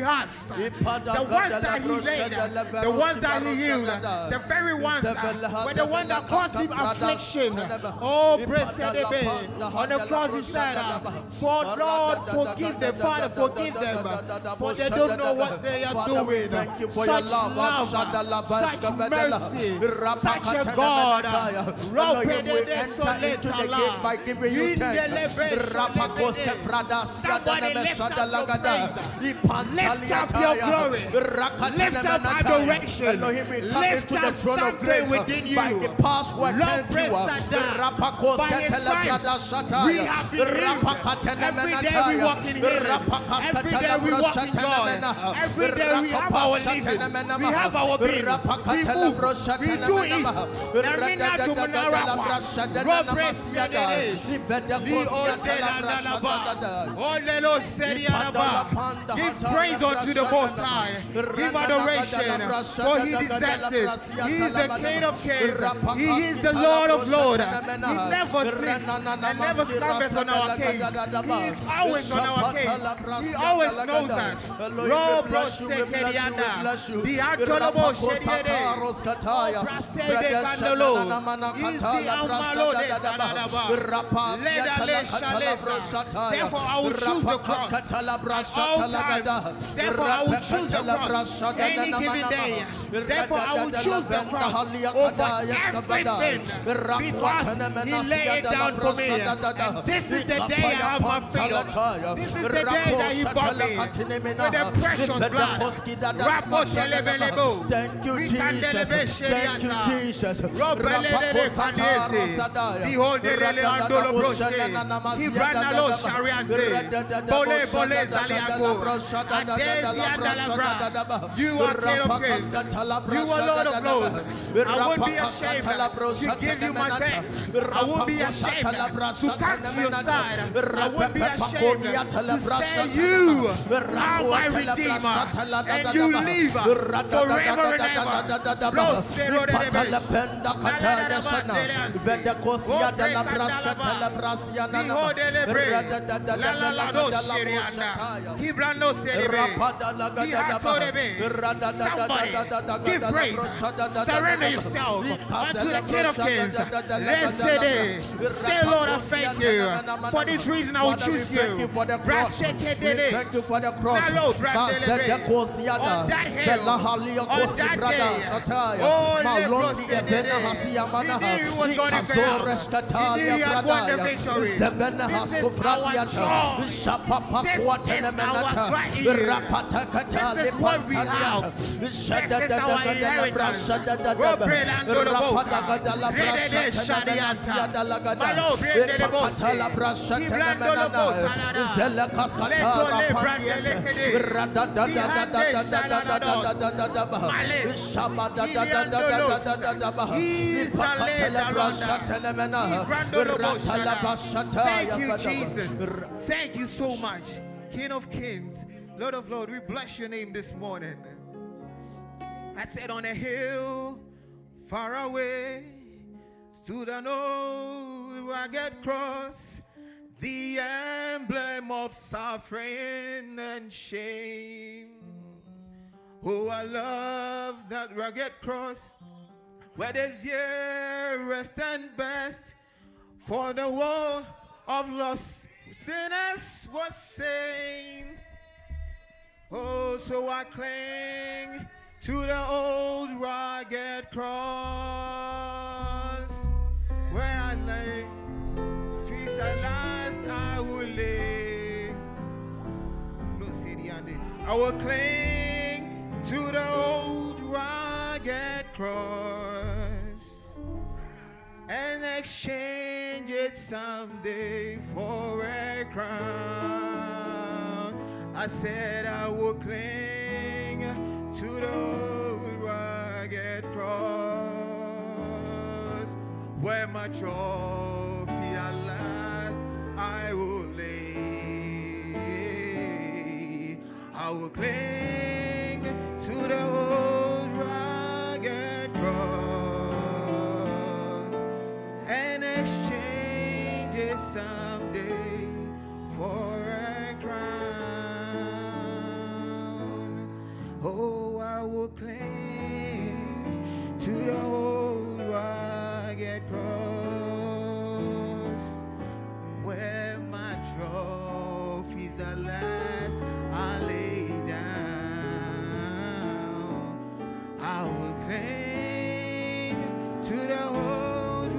has, the ones that he made, the ones that he healed, the very ones were the one that caused him affliction. Oh, blessed on the cross he said, For Lord, forgive them, Father, forgive them, for they don't know what they are doing. Such love, such mercy, such a God. Lord, we enter into the gate by giving you thanks. Somebody lift up your praise. Lift up your glory. Lift up adoration. Lift up something within you. By the password, Lord, praise you. and By his stripes, we have been. Every day we walk in healing. Every day we walk in joy. Every day we have our living. We have our being. We move. We do it. Narina tumunara. Rob praise the Olelo seriaraba. Give praise unto the Most High. Give adoration, for He deserves it. He is the King of Kings. He is the Lord of Lords. He never sleeps and never slumbers on our case. He is always on our case. He always knows us. Sekerianda. Oh, the Antolobo sheriede. Brasede bandolo. Isi amalo de sanadaba. Ledale shalesa. Therefore I will choose the cross at all times. Therefore I will choose the cross any given day. Therefore I will choose the cross over everything because he laid it down for me. And this is the day I have my freedom. This is the day that he bought me with the precious blood. Thank you, Jesus. Thank you, Jesus. Robelele kandese. Dihodelele andolo broshe. Ibranalo shariante. Bole bole zaliago. You are King of Kings. You are Lord of Lords. I won't be ashamed. To give you my thanks. I won't be ashamed to come to your side. I won't be ashamed to say you are my Redeemer. And you live forever and ever. Blow zero de Somebody give praise. Surrender yourself unto the King of Kings. Let's say. Say, Lord, I thank you. For this reason, I will choose you. Thank you for the cross. Thank you for the cross. On that hill, on that day, oh, Lebros, he knew he was going to fail. He knew he had won the victory. This is our joy. This is our cry in you. This is what we have. This is our inheritance. Go pray and go to boca. Redede shadiata. Malo brende bose. Iblando lo bota nada. Leto le brande lekede. Ihande shaladados. Males. Iliando los. Isaleta londa. Ibrando lo bota. Thank you, Jesus. Thank you so much. King of kings, Lord of Lord, we bless your name this morning. I said on a hill far away stood an old rugged cross, the emblem of suffering and shame. Oh, I love that rugged cross where the dearest and best for the world of lost sinners was saved. Oh, so I cling to the old rugged cross where I lay. Feast at last I will lay. See the end. I will cling to the old rugged cross and exchange it someday for a crown. I said I will cling to the rugged cross where my trophy at last I will lay. I will cling to the old rugged cross and exchange it someday for Cling to the old cross where my trophies are. I lay down. I will to the old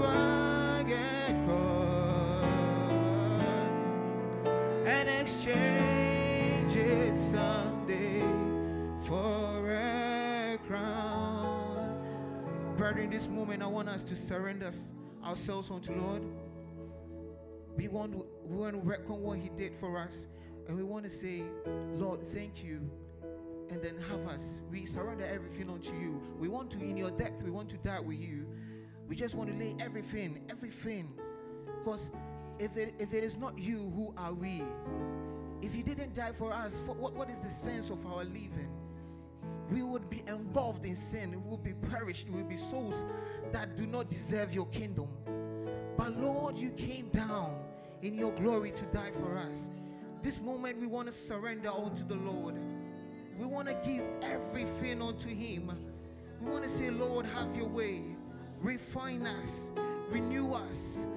cross and exchange it someday In this moment, I want us to surrender ourselves unto Lord. We want to, we want to reckon what He did for us, and we want to say, Lord, thank you. And then have us. We surrender everything unto you. We want to, in your depth, we want to die with you. We just want to lay everything, everything. Because if it, if it is not you, who are we? If you didn't die for us, for what, what is the sense of our living? We would be engulfed in sin. We would be perished. We would be souls that do not deserve your kingdom. But Lord, you came down in your glory to die for us. This moment we want to surrender unto the Lord. We want to give everything unto Him. We want to say, Lord, have your way. Refine us, renew us,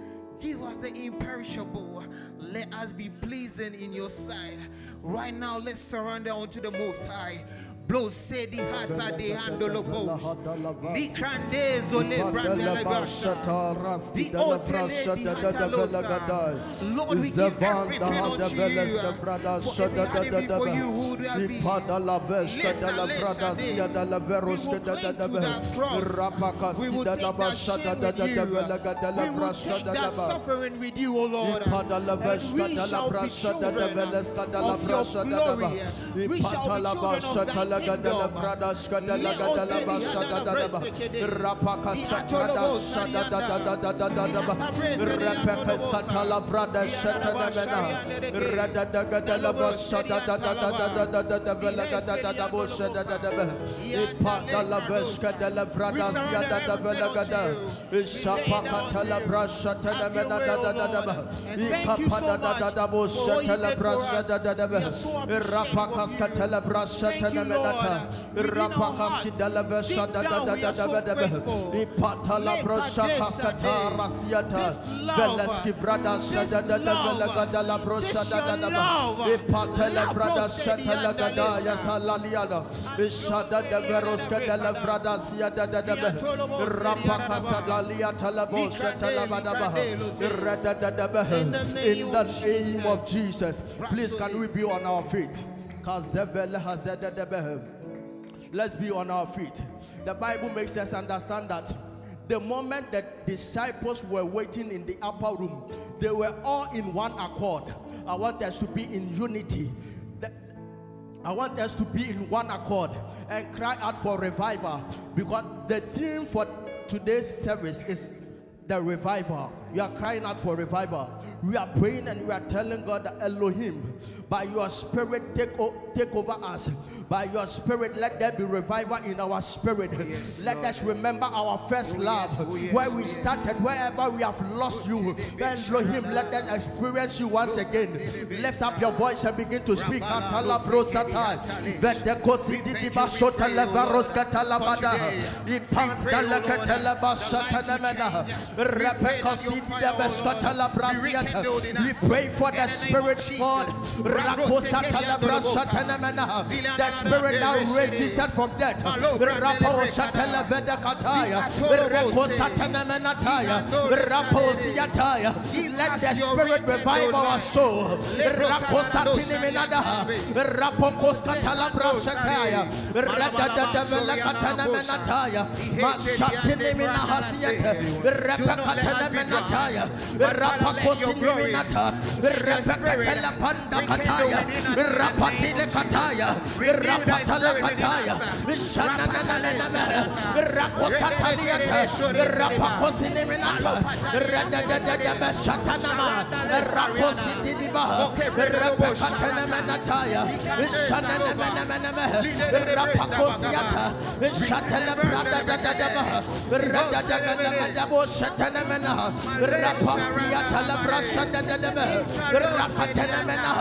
give us the imperishable. Let us be pleasing in your sight. Right now, let's surrender unto the Most High. Blow say the hata de handolo bo. Li crande zole branda le basha. Di otele di hata losa. Lord, we give everything unto you. Uh, for if it for you, who would have been? Lesa, lesa, de. We will cling to. We will take that shame with you. We will take that suffering with you, O Lord. And we shall be children of your glory. We shall be children of that kingdom. You, Lord. Rapakaski Delavesha da da da da da da da Ipatala Brosha Kaskata Rasiata Veleski Vrada Shada da da Velega da la Brosha da da da Ipatela Vrada Shatala Gada Yasalaliana Ishada de Veroska de la Vrada Sia da da da Rapakasa Lalia Talabo Shatalabadaba Rada da da In the name of Jesus. Please can we be on our feet? Kazevele Hazada de Let's be on our feet. The Bible makes us understand that the moment the disciples were waiting in the upper room, they were all in one accord. I want us to be in unity. I want us to be in one accord and cry out for revival because the theme for today's service is the revival. You are crying out for revival. We are praying and we are telling God that Elohim, by your spirit, take, take over us. By your spirit, let there be revival in our spirit. Yes, let Lord. us remember our first oh, love, yes, oh, yes, where we started, wherever we have lost you. Then Elohim, let them experience you once again. Lift up your voice and begin to speak. Antala brosata, vedeko sididi basota levaros katalabada, ipandala katalabasata nemena, repeko sidida beskatala brasiata. We pray for the Spirit, God. The Spirit now raises us from death. Rapo Shatala Veda Kataya. Rapo Satana Menataya. Rapo Siataya. Let the Spirit revive our soul. Rapo Satini Menada. Rapo Koskatala Brashataya. Rada Vela Katana Menataya. Mashatini Minahasiata. Rapakatana Menataya. Rapakosini Minata, Repekatela Panda Kataya, Rapatile Kataya, Rapatala Kataya, Shananana, Rakosataliata, Rapakosiniminata, Radadadaba Shatanama, Rakosidiba, Repekatanamanataya, Shananamanamanama, Rapakosiata, Shatala Brada Dadaba, Radadadaba Shatanamana, Rapasia Talabrasha Dadaba, Rapatanamena,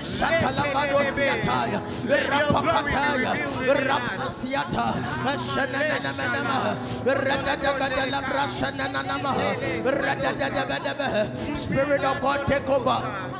Shatalabadosiataya, Rapapataya, Rapasiata, Shananamena, Radadagadabrasha Nanama, Radadadabadaba, Spirit of God take over.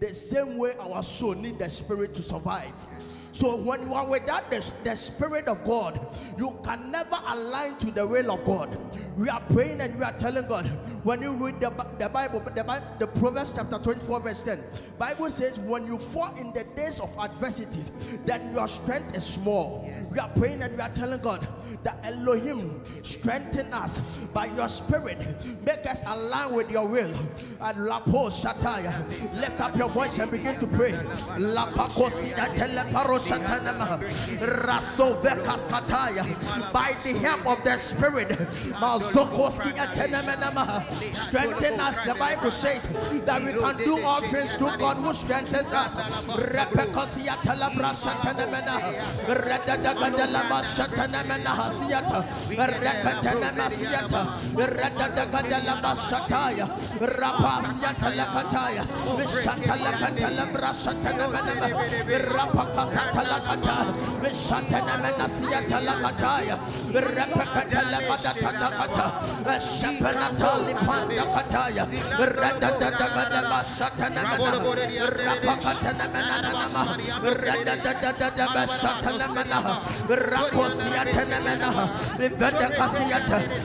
the same way our soul need the spirit to survive. So when you are without the, the Spirit of God, you can never align to the will of God. We are praying and we are telling God. When you read the, the Bible, the, Bible, the Proverbs chapter 24, verse 10, Bible says, when you fall in the days of adversities, then your strength is small. Yes. We are praying and we are telling God, that Elohim strengthen us by your spirit. Make us align with your will. And Lapo Shataya. Lift up your voice and begin to pray. By the help of the spirit. Strengthen us. The Bible says that we can do all things through God who strengthens us. Masiata, Manama, Radadakadala Bashatana Manama, Raposiata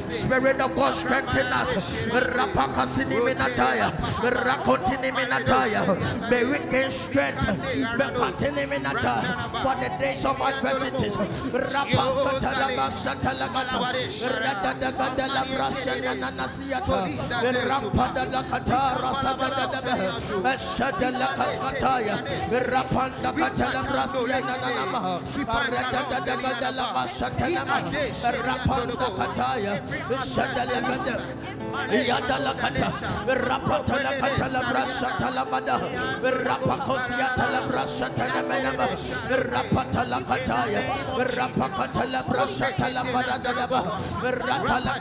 Spirit of God strengthen us. Rapakasini minataya. Rakotini minataya. May we gain strength. Bekatini minataya. For the days of adversities. Rapaskatalaba shatalagata. Radadagadala brashana nanasiata. Rampada lakata rasadadadabe. Shadala kaskataya. Rapanda katala brasiana nanamaha. Radadagadala bashatalama. Rapanda kataya. Shadalagada. Yadalakata, Rapatala la Brasha Talamada, Rapacosia Talabrasha Tanamenaba, Rapatala Kataya, Rapacatala Brasha Talabarada, Ratala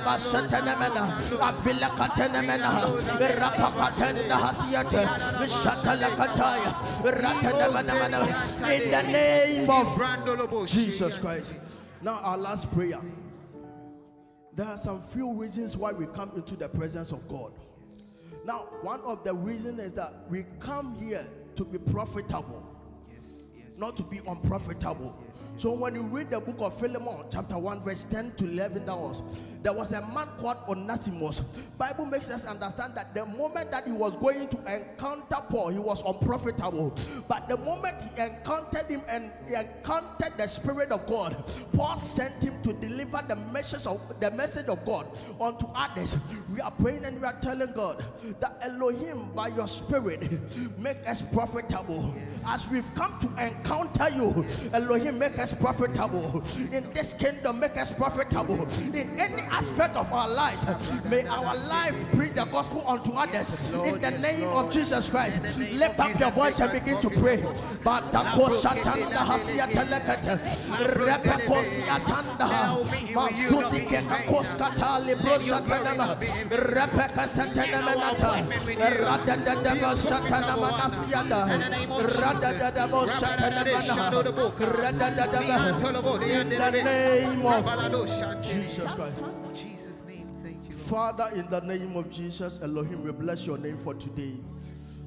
Basatanamena, Avila Rapakatenda Hatiata, Ratanamana, in the name of Jesus Christ. Now, our last prayer. There are some few reasons why we come into the presence of God. Now, one of the reasons is that we come here to be profitable, not to be unprofitable. So when you read the book of Philemon, chapter 1, verse 10 to 11, that was there was a man called Onesimus. Bible makes us understand that the moment that he was going to encounter Paul, he was unprofitable. But the moment he encountered him and he encountered the Spirit of God, Paul sent him to deliver the message of the message of God unto others. We are praying and we are telling God that Elohim, by your Spirit, make us profitable. As we've come to encounter you, Elohim, make us profitable. In this kingdom, make us profitable. In any aspect of our lives, may our life preach the gospel unto others. In the name of Jesus Christ, lift up your voice and begin to pray. In the name of Jesus Christ. Father, in the name of Jesus, Elohim, we bless your name for today.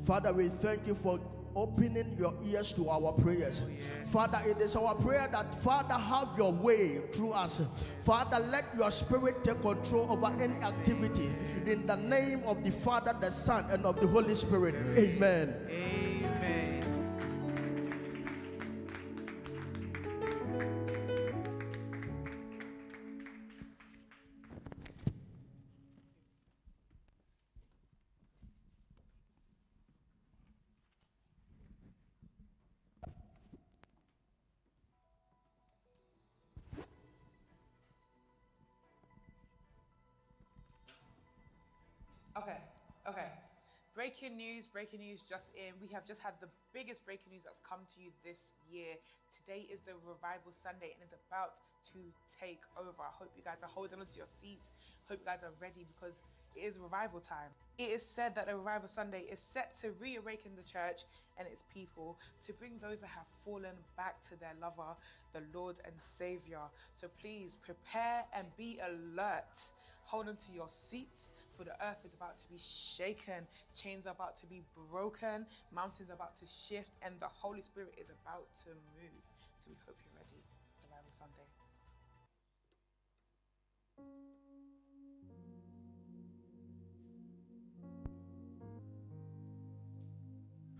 Father, we thank you for opening your ears to our prayers. Father, it is our prayer that, Father, have your way through us. Father, let your spirit take control over any activity. In the name of the Father, the Son, and of the Holy Spirit. Amen. Amen. Breaking news, breaking news just in. We have just had the biggest breaking news that's come to you this year. Today is the Revival Sunday and it's about to take over. I hope you guys are holding onto your seats. Hope you guys are ready because it is revival time. It is said that the Revival Sunday is set to reawaken the church and its people, to bring those that have fallen back to their lover, the Lord and Savior. So please prepare and be alert. Hold on to your seats for the earth is about to be shaken, chains are about to be broken, mountains are about to shift, and the Holy Spirit is about to move. So we hope you're ready. Revival Sunday.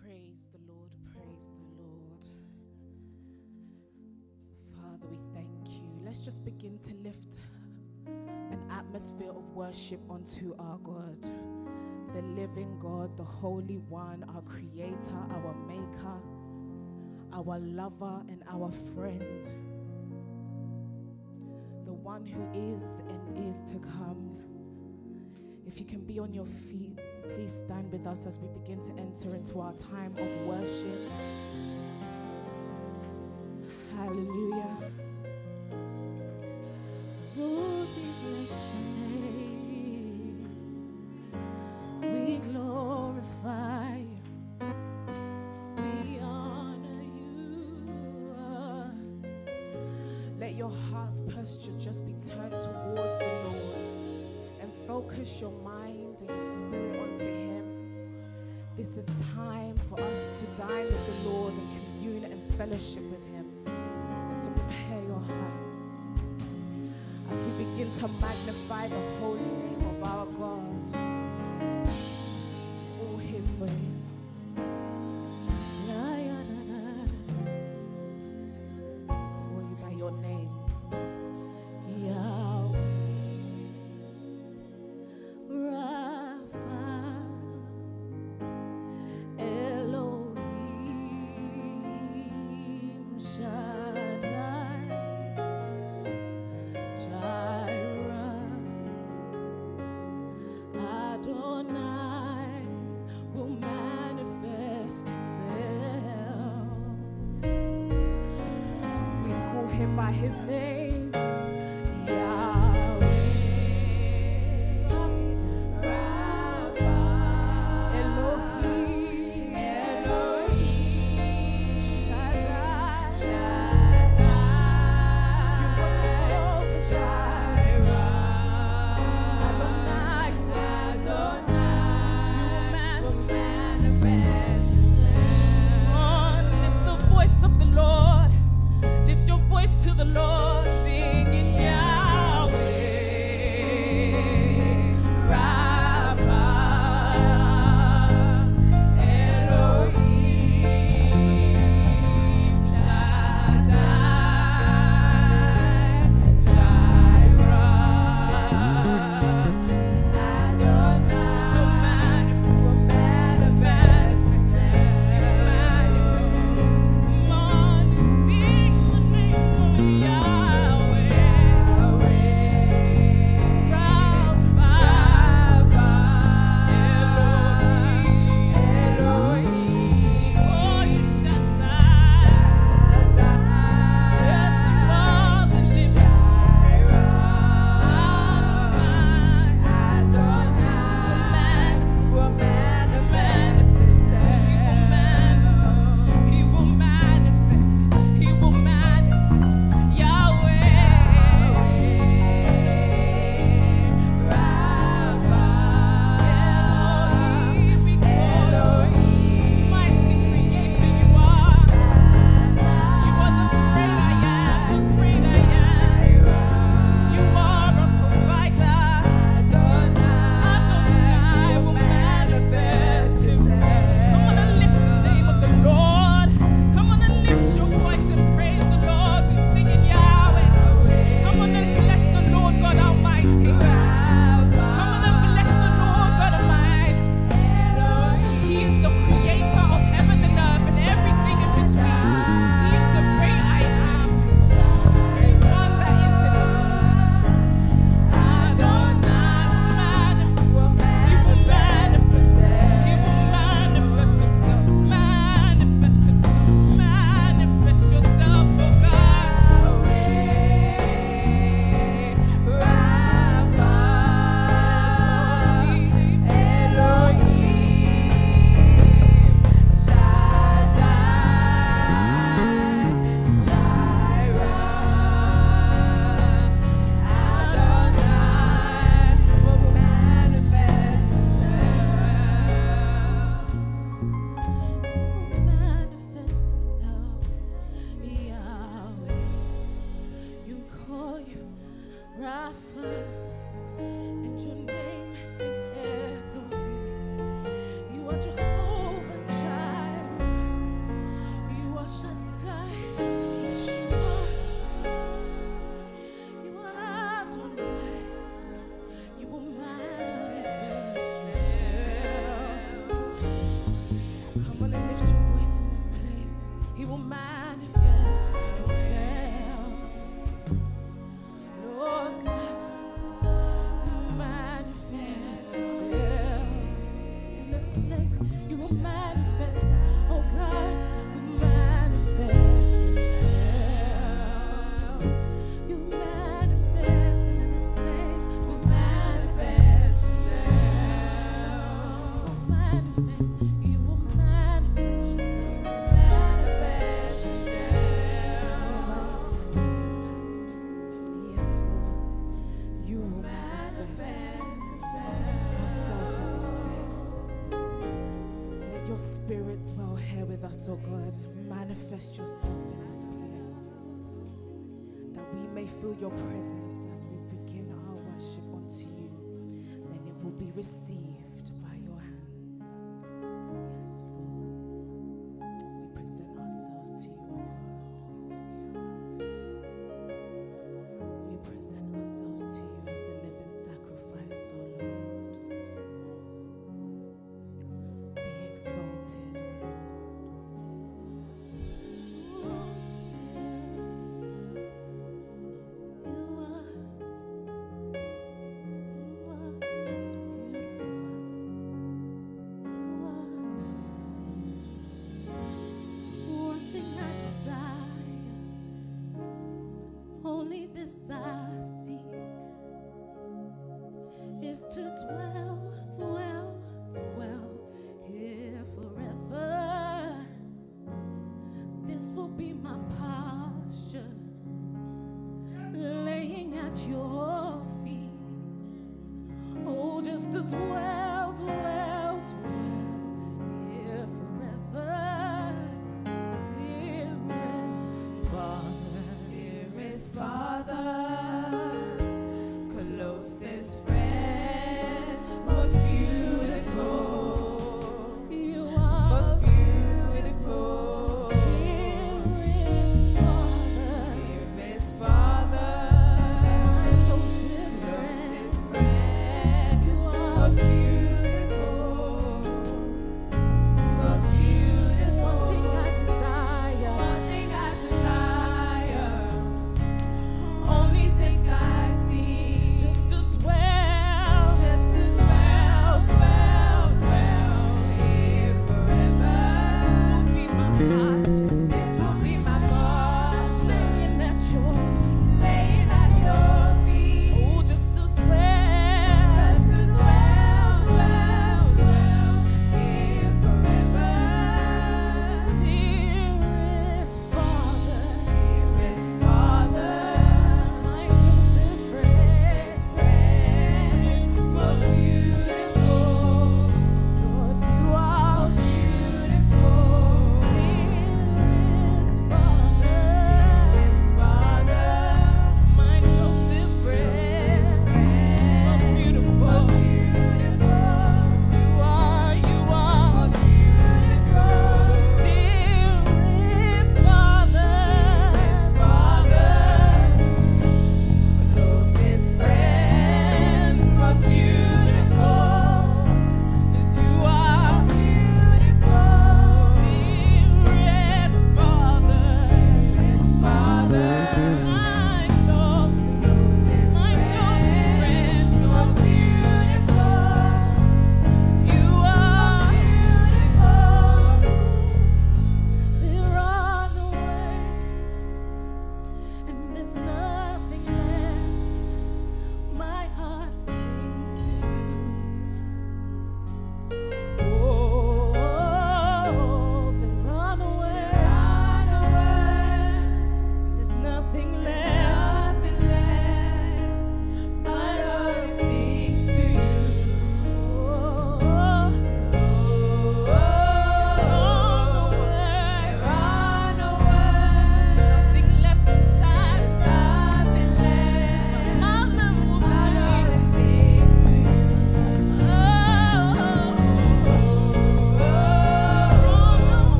Praise the Lord, praise the Lord. Father, we thank you. Let's just begin to lift an atmosphere of worship unto our God, the living God, the Holy One, our Creator, our Maker, our lover, and our friend, the one who is and is to come. If you can be on your feet, please stand with us as we begin to enter into our time of worship. Hallelujah. Fellowship with Him. So prepare your hearts as we begin to magnify the holy the Lord, sing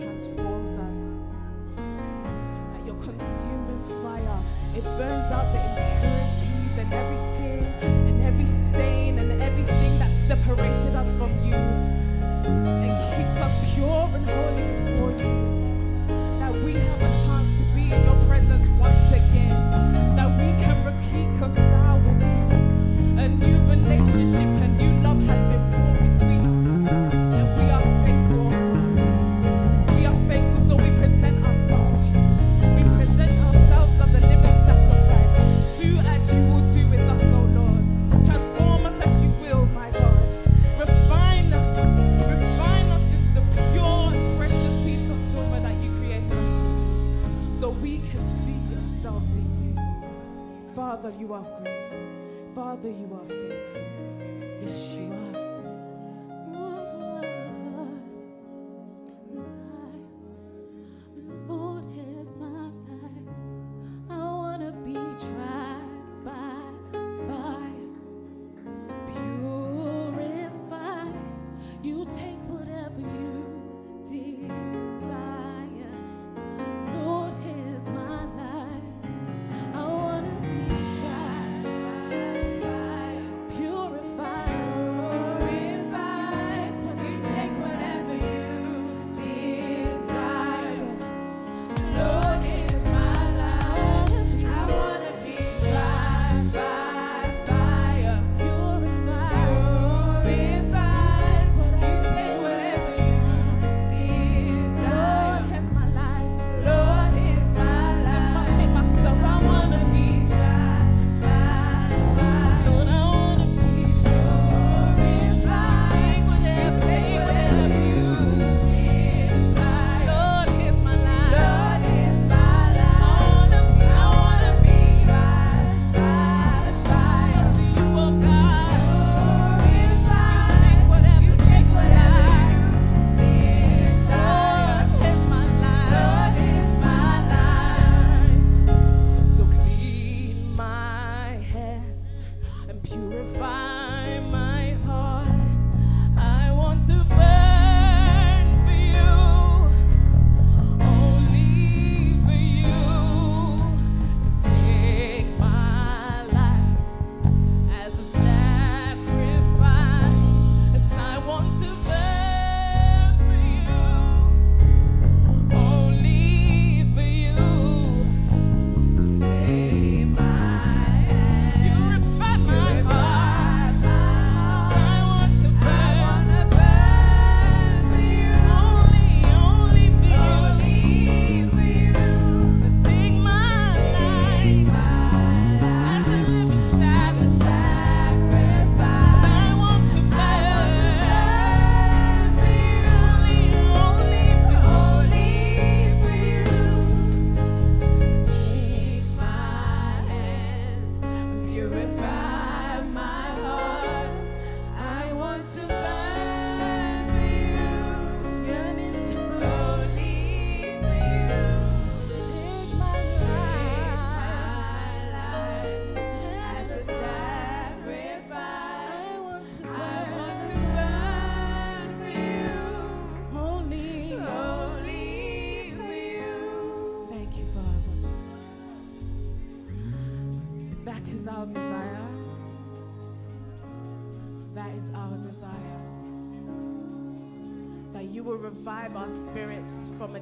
transforms us.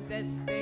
Dead state,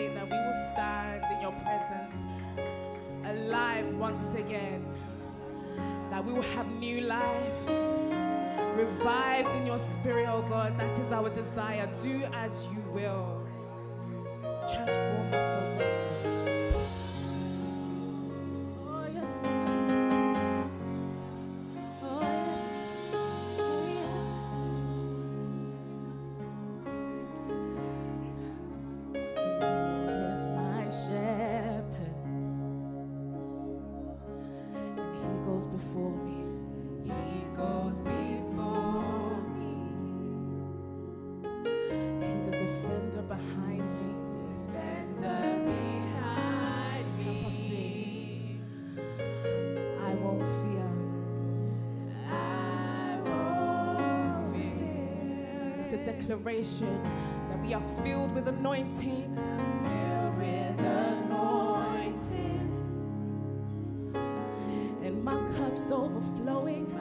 declaration that we are filled with anointing. Filled with anointing. And my cup's overflowing.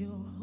your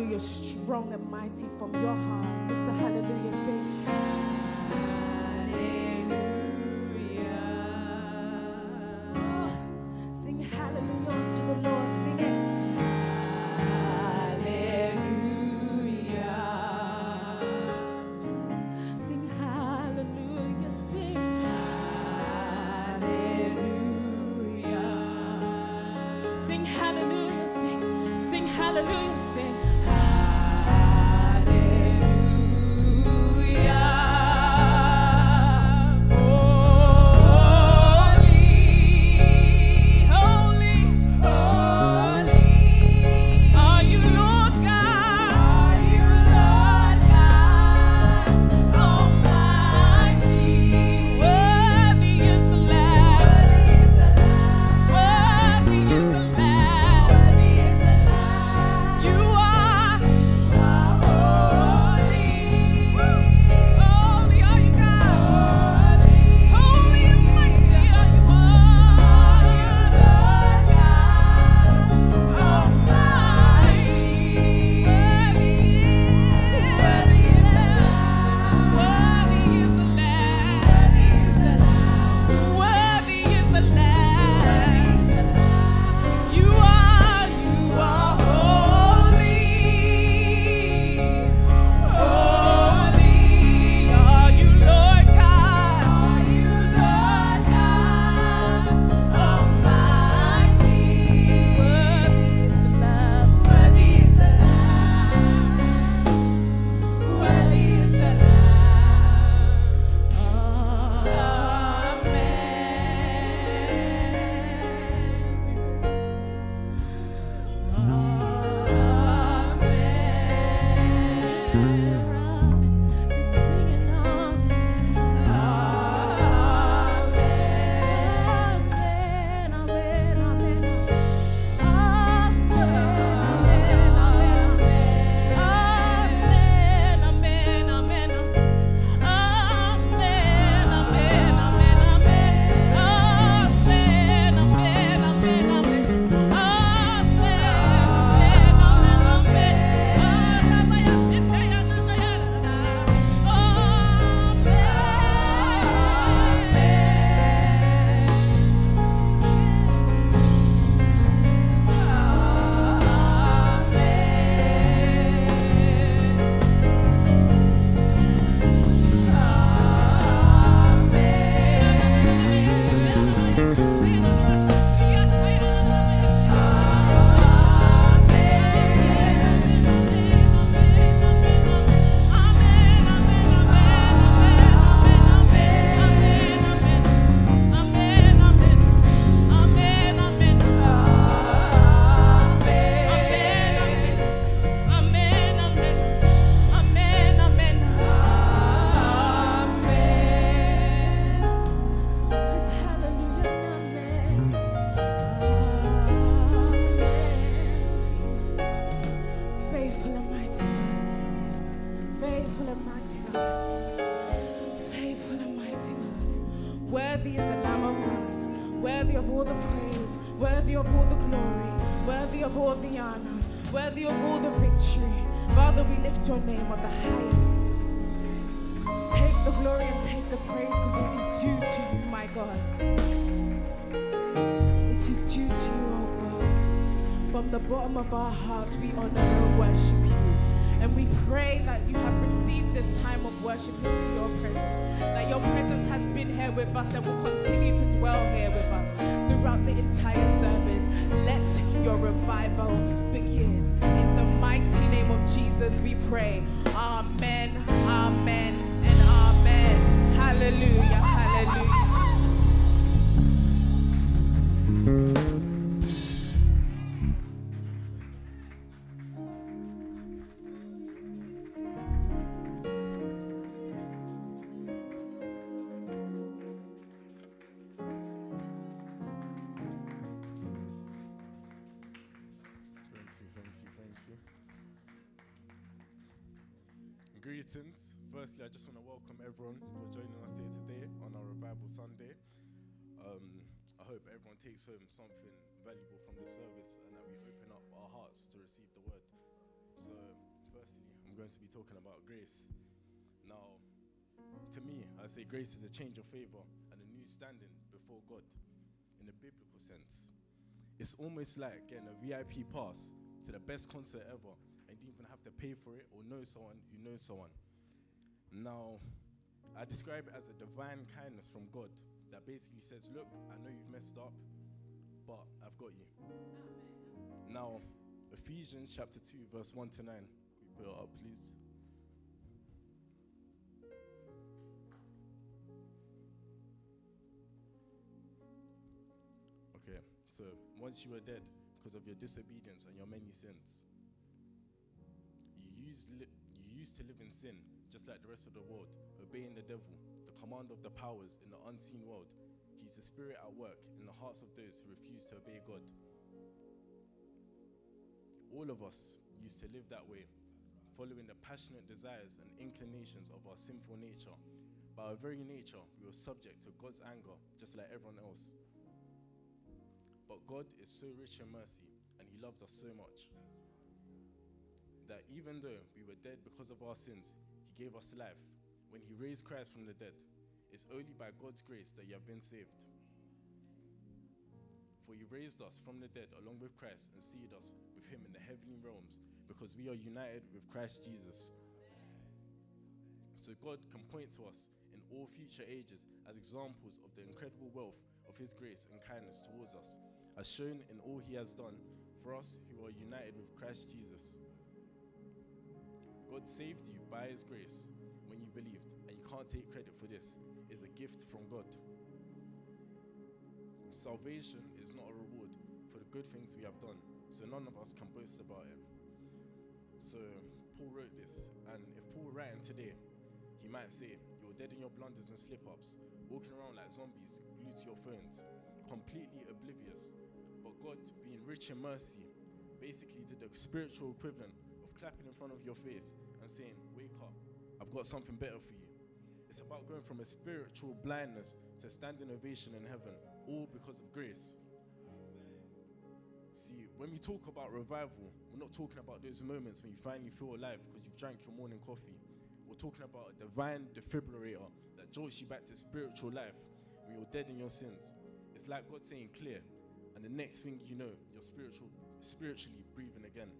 hallelujah strong and mighty from your something valuable from the service and that we open up our hearts to receive the word. So, firstly, I'm going to be talking about grace. Now, to me, I say grace is a change of favor and a new standing before God in a biblical sense. It's almost like getting a VIP pass to the best concert ever and you didn't even have to pay for it or know someone who knows someone. Now, I describe it as a divine kindness from God that basically says, Look, I know you've messed up, but I've got you. Now, Ephesians chapter 2, verse 1 to 9. We put it up, please. Okay, so once you were dead because of your disobedience and your many sins, you used, li- you used to live in sin just like the rest of the world, obeying the devil, the command of the powers in the unseen world. He's the spirit at work in the hearts of those who refuse to obey God. All of us used to live that way, following the passionate desires and inclinations of our sinful nature. By our very nature, we were subject to God's anger, just like everyone else. But God is so rich in mercy, and He loved us so much that even though we were dead because of our sins, He gave us life. When He raised Christ from the dead, it's only by God's grace that you have been saved. For He raised us from the dead along with Christ and seated us with Him in the heavenly realms because we are united with Christ Jesus. So God can point to us in all future ages as examples of the incredible wealth of His grace and kindness towards us, as shown in all He has done for us who are united with Christ Jesus. God saved you by His grace when you believed, and you can't take credit for this. It's a gift from God. Salvation is not a reward for the good things we have done, so none of us can boast about it. So Paul wrote this, and if Paul were writing today, he might say, You're dead in your blunders and slip ups, walking around like zombies, glued to your phones, completely oblivious. But God, being rich in mercy, basically did the spiritual equivalent of clapping in front of your face and saying, Wake up, I've got something better for you. It's about going from a spiritual blindness to standing ovation in heaven, all because of grace. See, when we talk about revival, we're not talking about those moments when you finally feel alive because you've drank your morning coffee. We're talking about a divine defibrillator that jolts you back to spiritual life when you're dead in your sins. It's like God saying clear, and the next thing you know, you're spiritual, spiritually breathing again.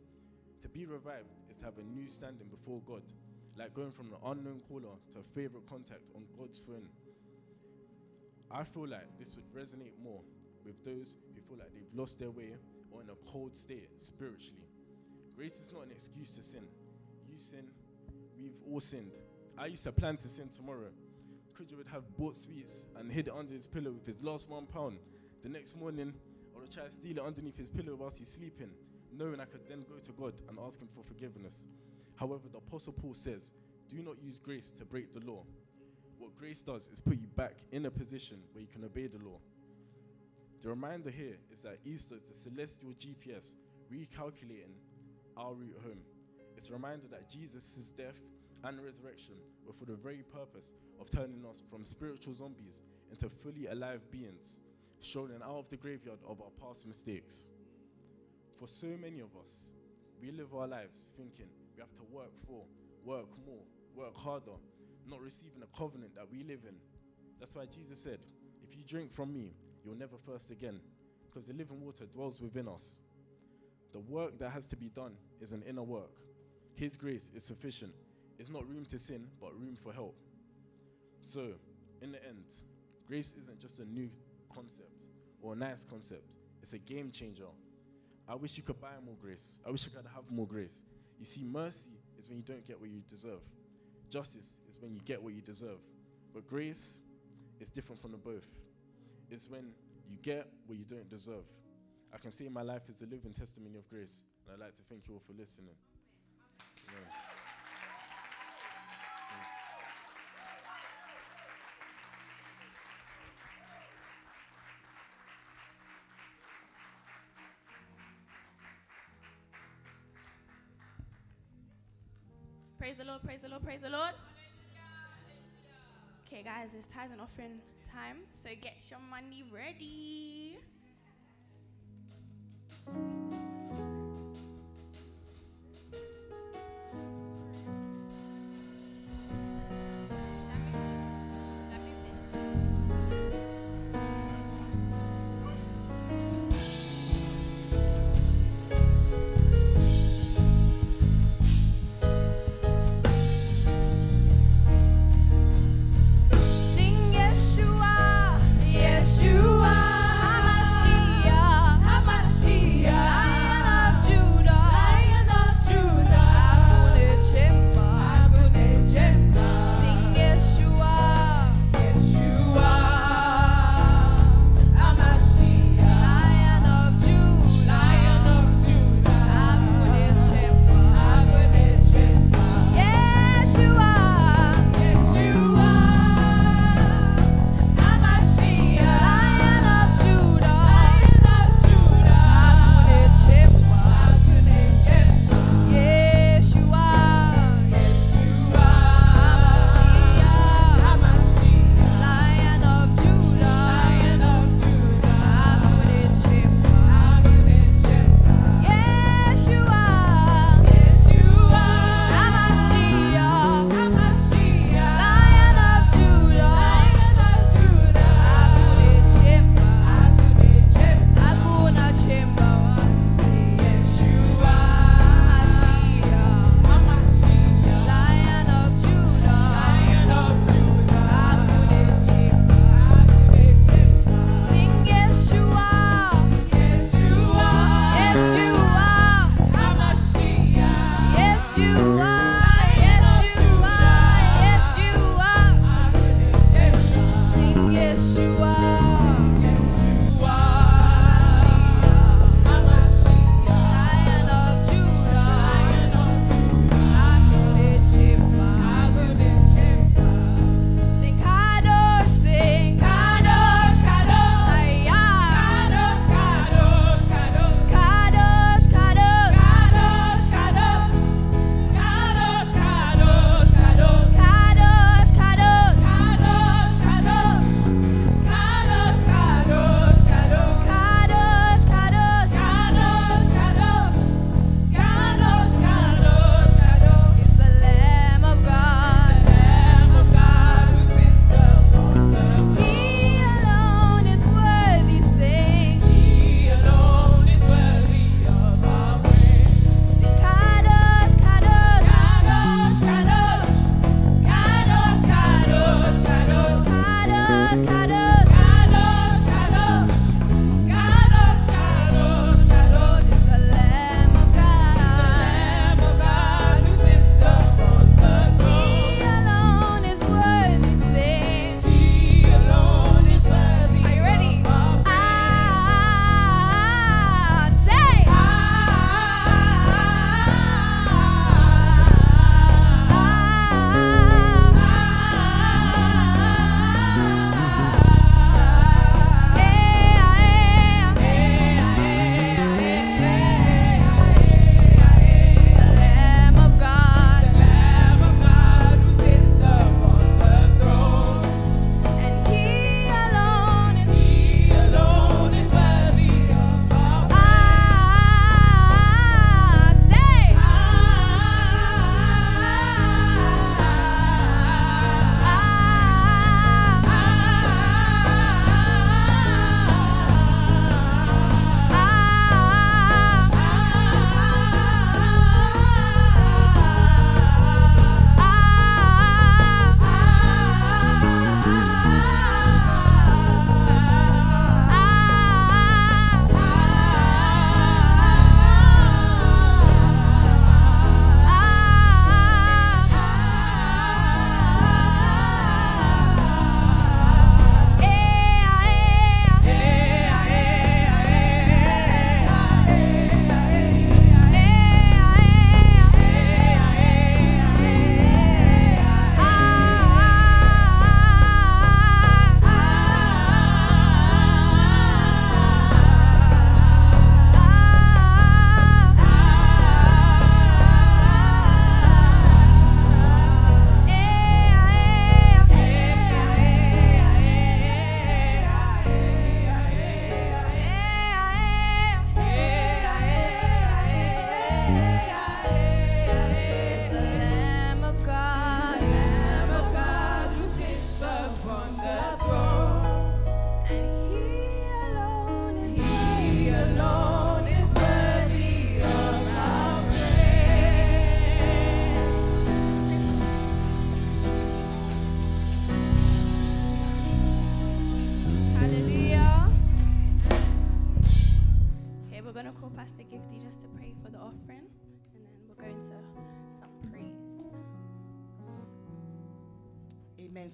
To be revived is to have a new standing before God, like going from an unknown caller to a favorite contact on God's phone. I feel like this would resonate more with those who feel like they've lost their way or in a cold state spiritually. Grace is not an excuse to sin. You sin, we've all sinned. I used to plan to sin tomorrow. Kudja would have bought sweets and hid it under his pillow with his last one pound. The next morning, I would try to steal it underneath his pillow whilst he's sleeping, knowing I could then go to God and ask him for forgiveness. However, the Apostle Paul says, Do not use grace to break the law. What grace does is put you back in a position where you can obey the law. The reminder here is that Easter is the celestial GPS recalculating our route home. It's a reminder that Jesus' death and resurrection were for the very purpose of turning us from spiritual zombies into fully alive beings, strolling out of the graveyard of our past mistakes. For so many of us, we live our lives thinking we have to work for, work more, work harder, not receiving a covenant that we live in. That's why Jesus said, If you drink from me, you'll never thirst again, because the living water dwells within us. The work that has to be done is an inner work. His grace is sufficient. It's not room to sin, but room for help. So, in the end, grace isn't just a new concept or a nice concept, it's a game changer. I wish you could buy more grace. I wish you could have more grace. You see, mercy is when you don't get what you deserve, justice is when you get what you deserve. But grace is different from the both. It's when you get what you don't deserve. I can say my life is a living testimony of grace, and I'd like to thank you all for listening. Guys, it's tithes and offering time, so get your money ready.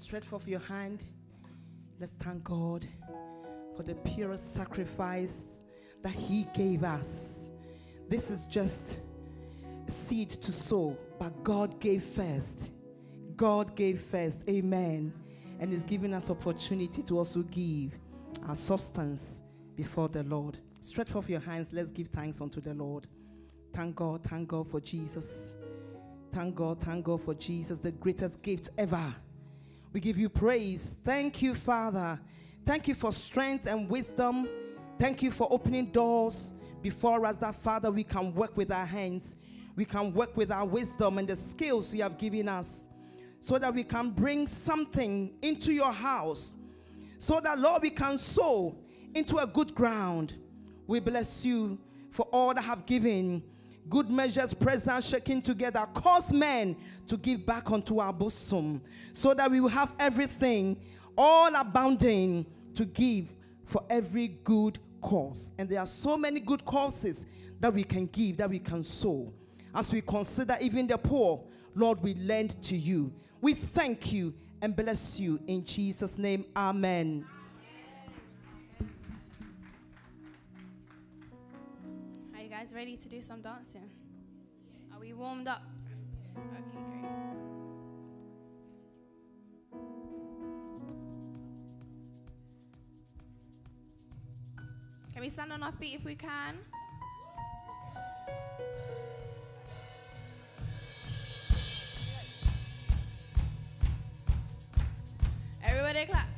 Stretch forth your hand. Let's thank God for the purest sacrifice that He gave us. This is just seed to sow, but God gave first. God gave first. Amen. And is giving us opportunity to also give our substance before the Lord. Stretch forth your hands. Let's give thanks unto the Lord. Thank God. Thank God for Jesus. Thank God. Thank God for Jesus, the greatest gift ever we give you praise. Thank you, Father. Thank you for strength and wisdom. Thank you for opening doors before us that, Father, we can work with our hands. We can work with our wisdom and the skills you have given us so that we can bring something into your house. So that, Lord, we can sow into a good ground. We bless you for all that have given good measures, present, shaking together, cause men to give back unto our bosom, so that we will have everything, all abounding, to give for every good cause. And there are so many good causes that we can give, that we can sow. As we consider even the poor, Lord, we lend to you. We thank you and bless you in Jesus' name. Amen. Guys ready to do some dancing? Are we warmed up? Okay, great. Can we stand on our feet if we can? Everybody clap.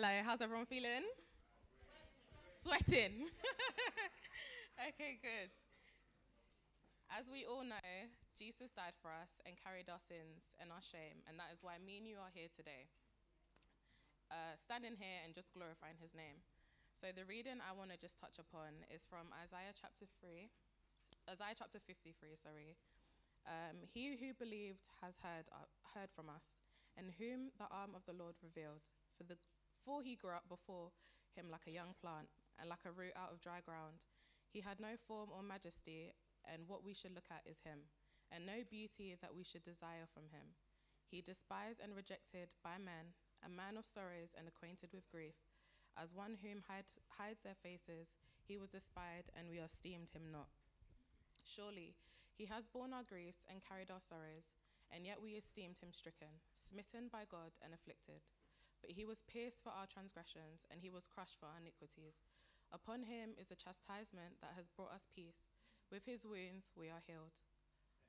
Hello, how's everyone feeling? Sweating. okay, good. As we all know, Jesus died for us and carried our sins and our shame, and that is why me and you are here today, uh, standing here and just glorifying his name. So the reading I want to just touch upon is from Isaiah chapter 3, Isaiah chapter 53, sorry. Um, he who believed has heard, uh, heard from us, and whom the arm of the Lord revealed. For the for he grew up before him like a young plant, and like a root out of dry ground. He had no form or majesty, and what we should look at is him, and no beauty that we should desire from him. He despised and rejected by men, a man of sorrows and acquainted with grief. As one whom hide, hides their faces, he was despised, and we esteemed him not. Surely he has borne our griefs and carried our sorrows, and yet we esteemed him stricken, smitten by God, and afflicted. But he was pierced for our transgressions, and he was crushed for our iniquities. Upon him is the chastisement that has brought us peace. With his wounds we are healed.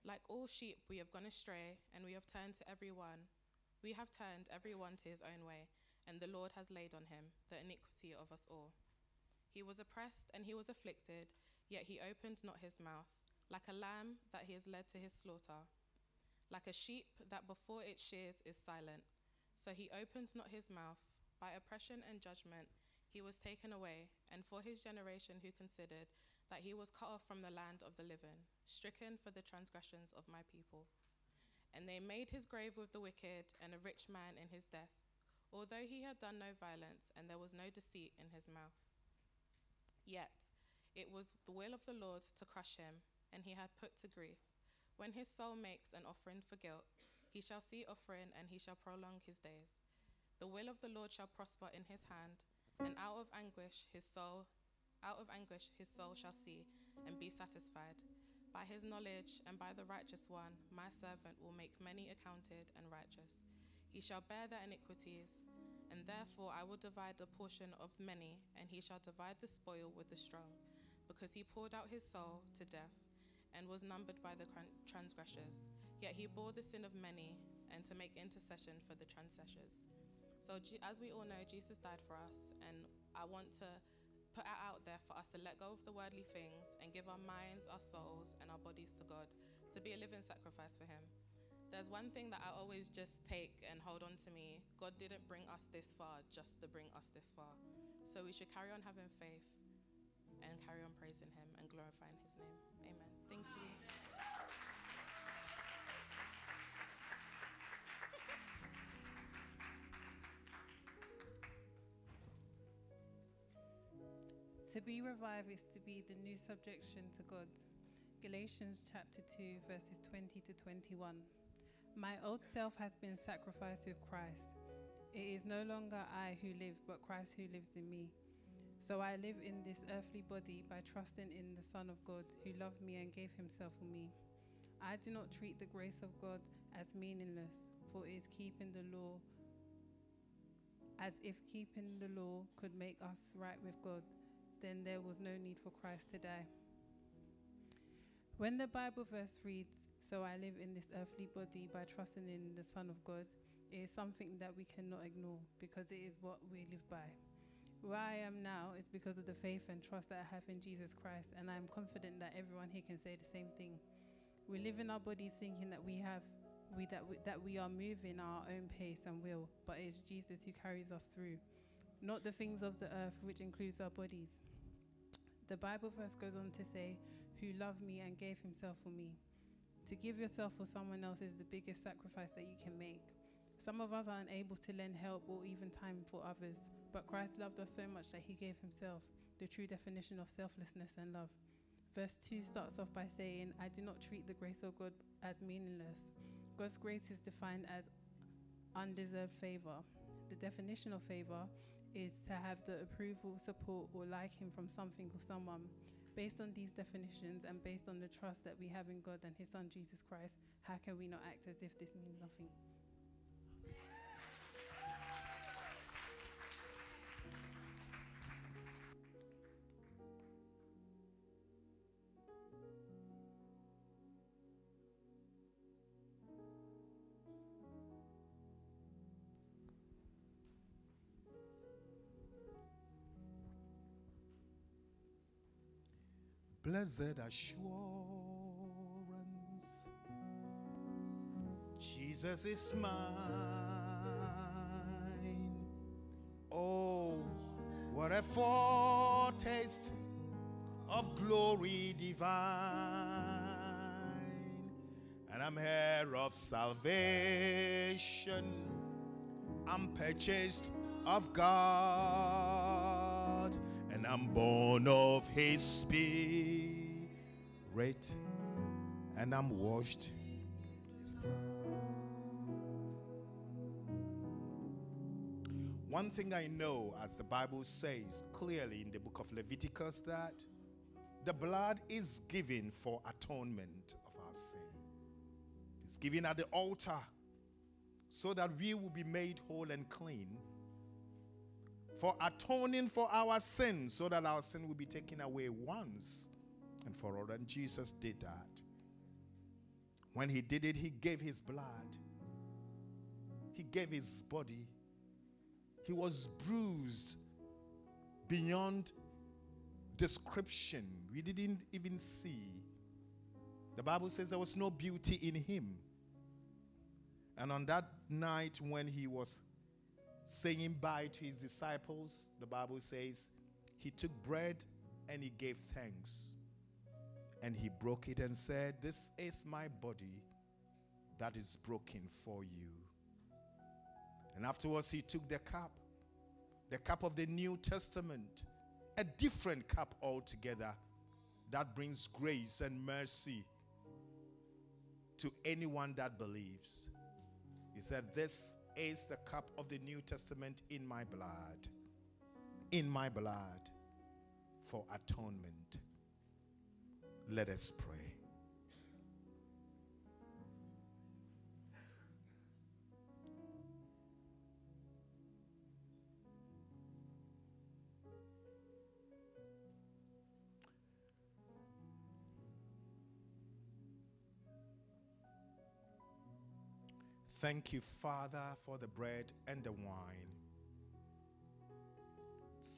Like all sheep, we have gone astray, and we have turned to every one. We have turned every one to his own way, and the Lord has laid on him the iniquity of us all. He was oppressed and he was afflicted, yet he opened not his mouth. Like a lamb that he is led to his slaughter, like a sheep that before its shears is silent so he opened not his mouth. By oppression and judgment he was taken away, and for his generation who considered that he was cut off from the land of the living, stricken for the transgressions of my people. And they made his grave with the wicked, and a rich man in his death, although he had done no violence, and there was no deceit in his mouth. Yet it was the will of the Lord to crush him, and he had put to grief. When his soul makes an offering for guilt, he shall see offering, and he shall prolong his days. The will of the Lord shall prosper in his hand, and out of anguish his soul, out of anguish his soul shall see, and be satisfied. By his knowledge and by the righteous one, my servant will make many accounted and righteous. He shall bear their iniquities, and therefore I will divide the portion of many, and he shall divide the spoil with the strong, because he poured out his soul to death, and was numbered by the transgressors. Yet he bore the sin of many and to make intercession for the transgressors. So, as we all know, Jesus died for us, and I want to put it out there for us to let go of the worldly things and give our minds, our souls, and our bodies to God to be a living sacrifice for Him. There's one thing that I always just take and hold on to me God didn't bring us this far just to bring us this far. So, we should carry on having faith and carry on praising Him and glorifying His name. Amen. Thank you. To be revived is to be the new subjection to God. Galatians chapter 2, verses 20 to 21. My old self has been sacrificed with Christ. It is no longer I who live, but Christ who lives in me. So I live in this earthly body by trusting in the Son of God who loved me and gave himself for me. I do not treat the grace of God as meaningless, for it is keeping the law as if keeping the law could make us right with God, then there was no need for Christ to die. When the Bible verse reads, So I live in this earthly body by trusting in the Son of God, it is something that we cannot ignore because it is what we live by. Where I am now is because of the faith and trust that I have in Jesus Christ, and I am confident that everyone here can say the same thing. We live in our bodies thinking that we have we, that, we, that we are moving our own pace and will, but it's Jesus who carries us through, not the things of the earth, which includes our bodies. The Bible verse goes on to say, Who loved me and gave himself for me. To give yourself for someone else is the biggest sacrifice that you can make. Some of us are unable to lend help or even time for others, but Christ loved us so much that he gave himself, the true definition of selflessness and love. Verse 2 starts off by saying, I do not treat the grace of God as meaningless. God's grace is defined as undeserved favor. The definition of favor is to have the approval, support, or liking from something or someone. Based on these definitions and based on the trust that we have in God and His Son Jesus Christ, how can we not act as if this means nothing? Blessed assurance, Jesus is mine. Oh, what a foretaste of glory divine, and I'm heir of salvation. I'm purchased of God I'm born of his spirit and I'm washed his blood. One thing I know, as the Bible says clearly in the book of Leviticus, that the blood is given for atonement of our sin. It's given at the altar so that we will be made whole and clean for atoning for our sins so that our sin will be taken away once and for all. And Jesus did that. When he did it, he gave his blood, he gave his body. He was bruised beyond description. We didn't even see. The Bible says there was no beauty in him. And on that night when he was saying bye to his disciples, the Bible says he took bread and he gave thanks. And he broke it and said, This is my body that is broken for you. And afterwards, he took the cup, the cup of the New Testament, a different cup altogether that brings grace and mercy to anyone that believes. He said, This is the cup of the New Testament in my blood. In my blood for atonement. Let us pray. Thank you, Father, for the bread and the wine.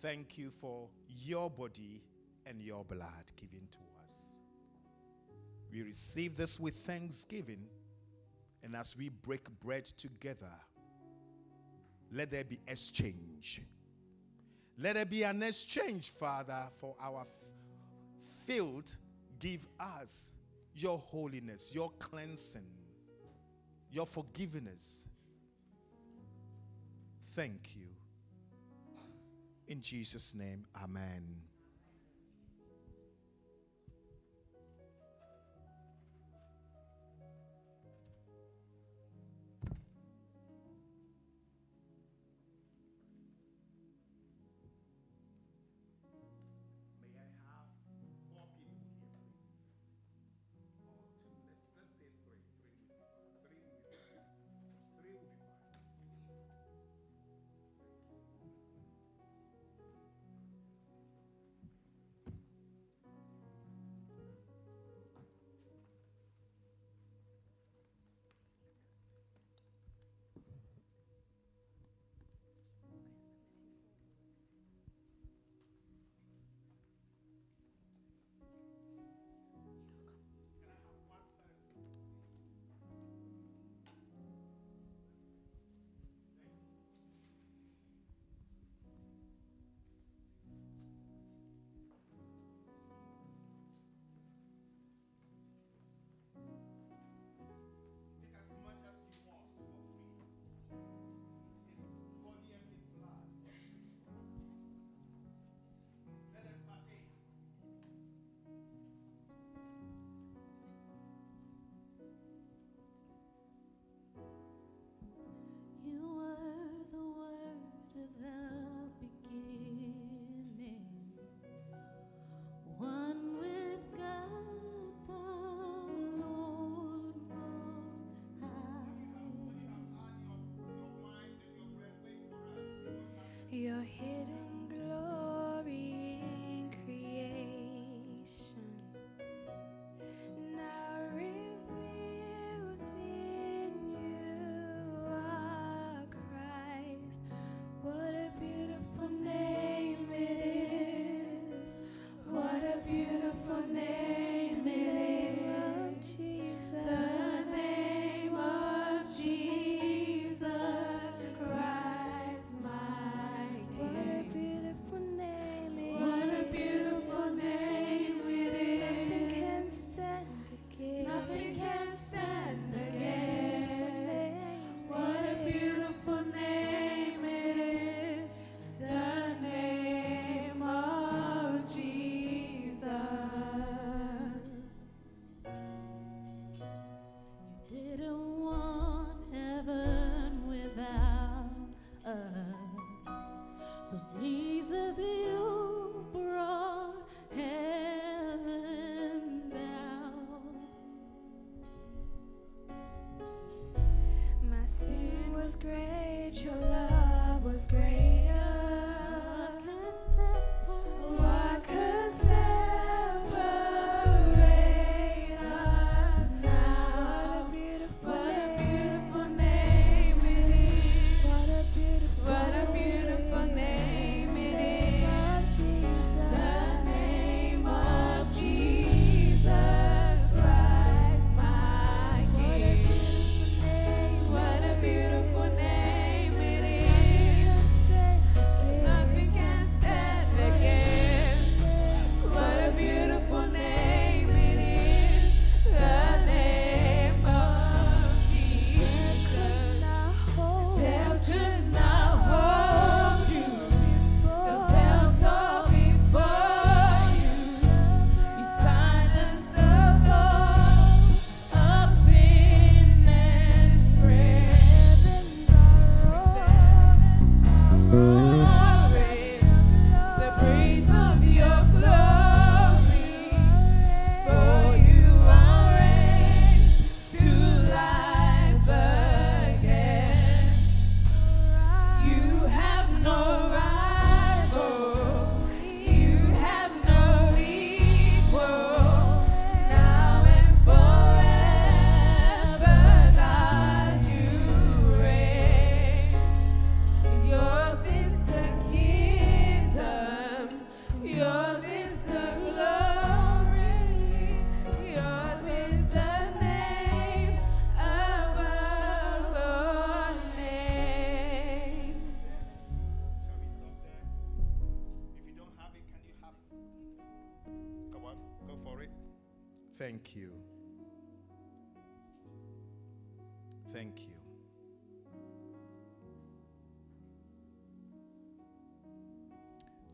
Thank you for your body and your blood given to us. We receive this with thanksgiving, and as we break bread together, let there be exchange. Let there be an exchange, Father, for our field. Give us your holiness, your cleansing your forgiveness. Thank you. In Jesus' name, Amen.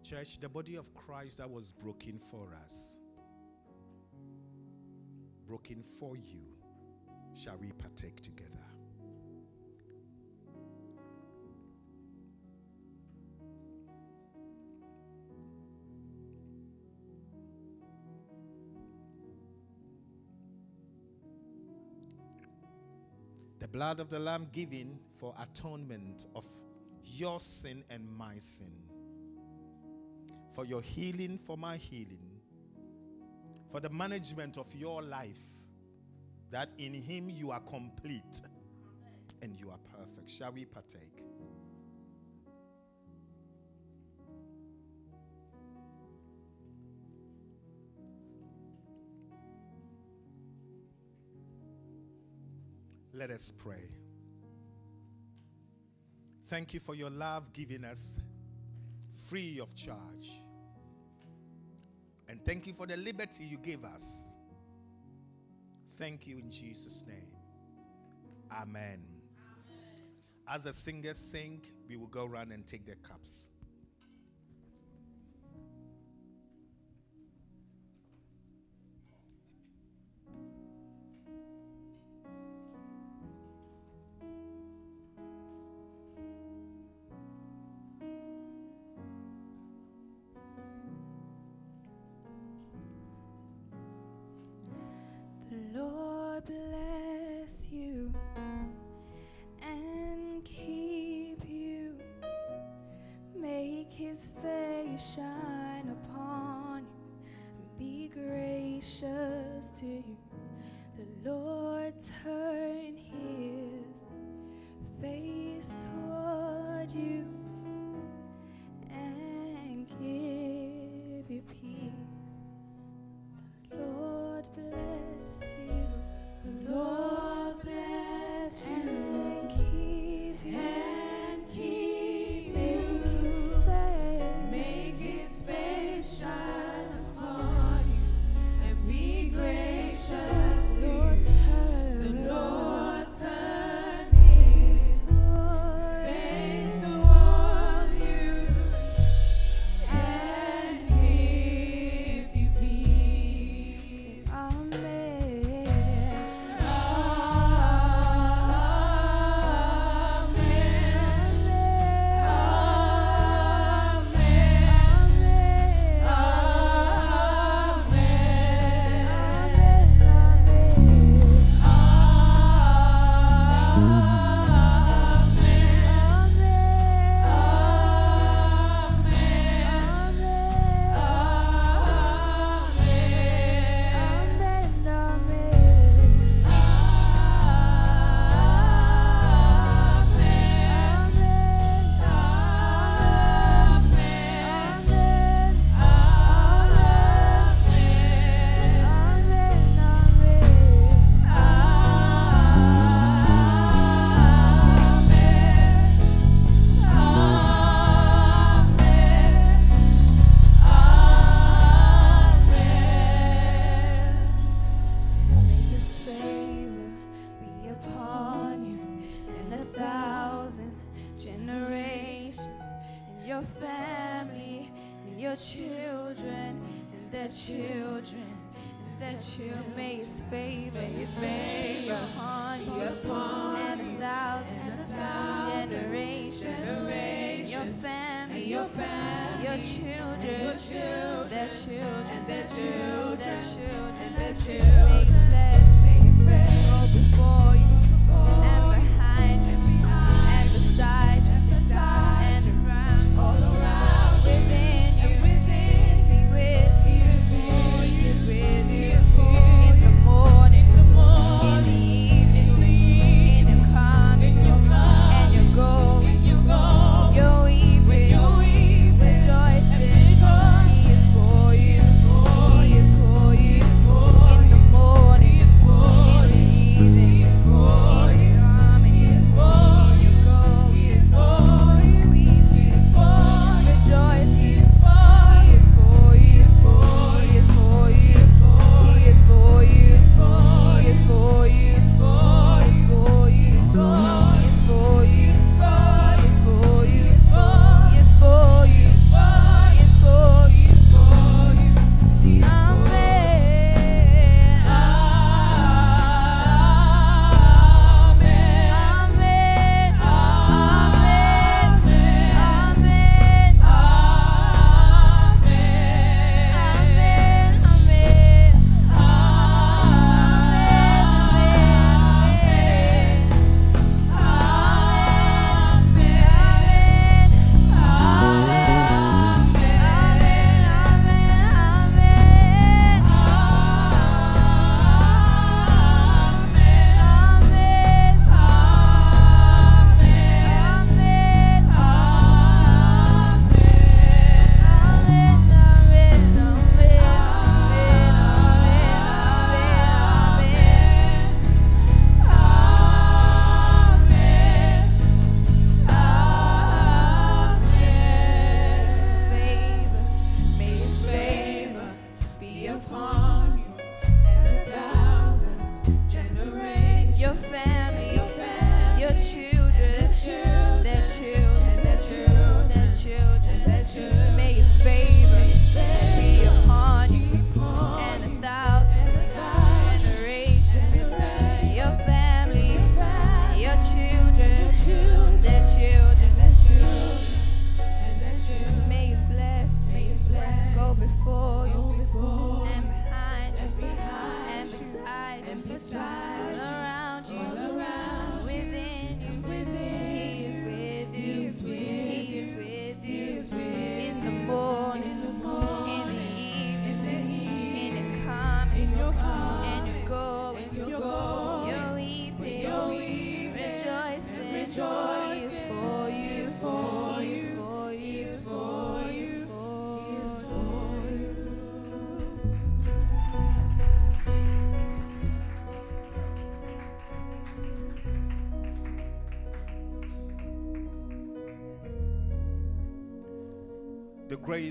Church, the body of Christ that was broken for us, broken for you, shall we partake together? The blood of the Lamb given for atonement of your sin and my sin, for your healing, for my healing, for the management of your life, that in Him you are complete and you are perfect. Shall we partake? Let us pray. Thank you for your love giving us free of charge. And thank you for the liberty you gave us. Thank you in Jesus' name. Amen. Amen. As the singers sing, we will go around and take their cups. catch.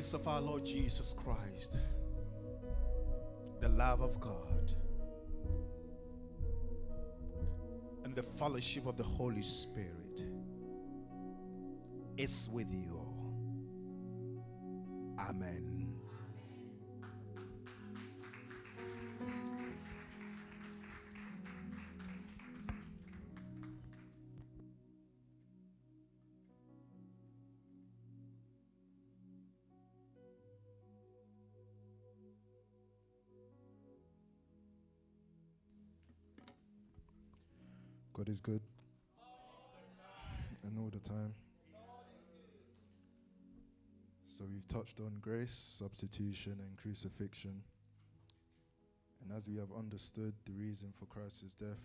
Grace of our Lord Jesus Christ, the love of God, and the fellowship of the Holy Spirit is with you all. Amen. God is good. And all the time. So we've touched on grace, substitution, and crucifixion. And as we have understood the reason for Christ's death,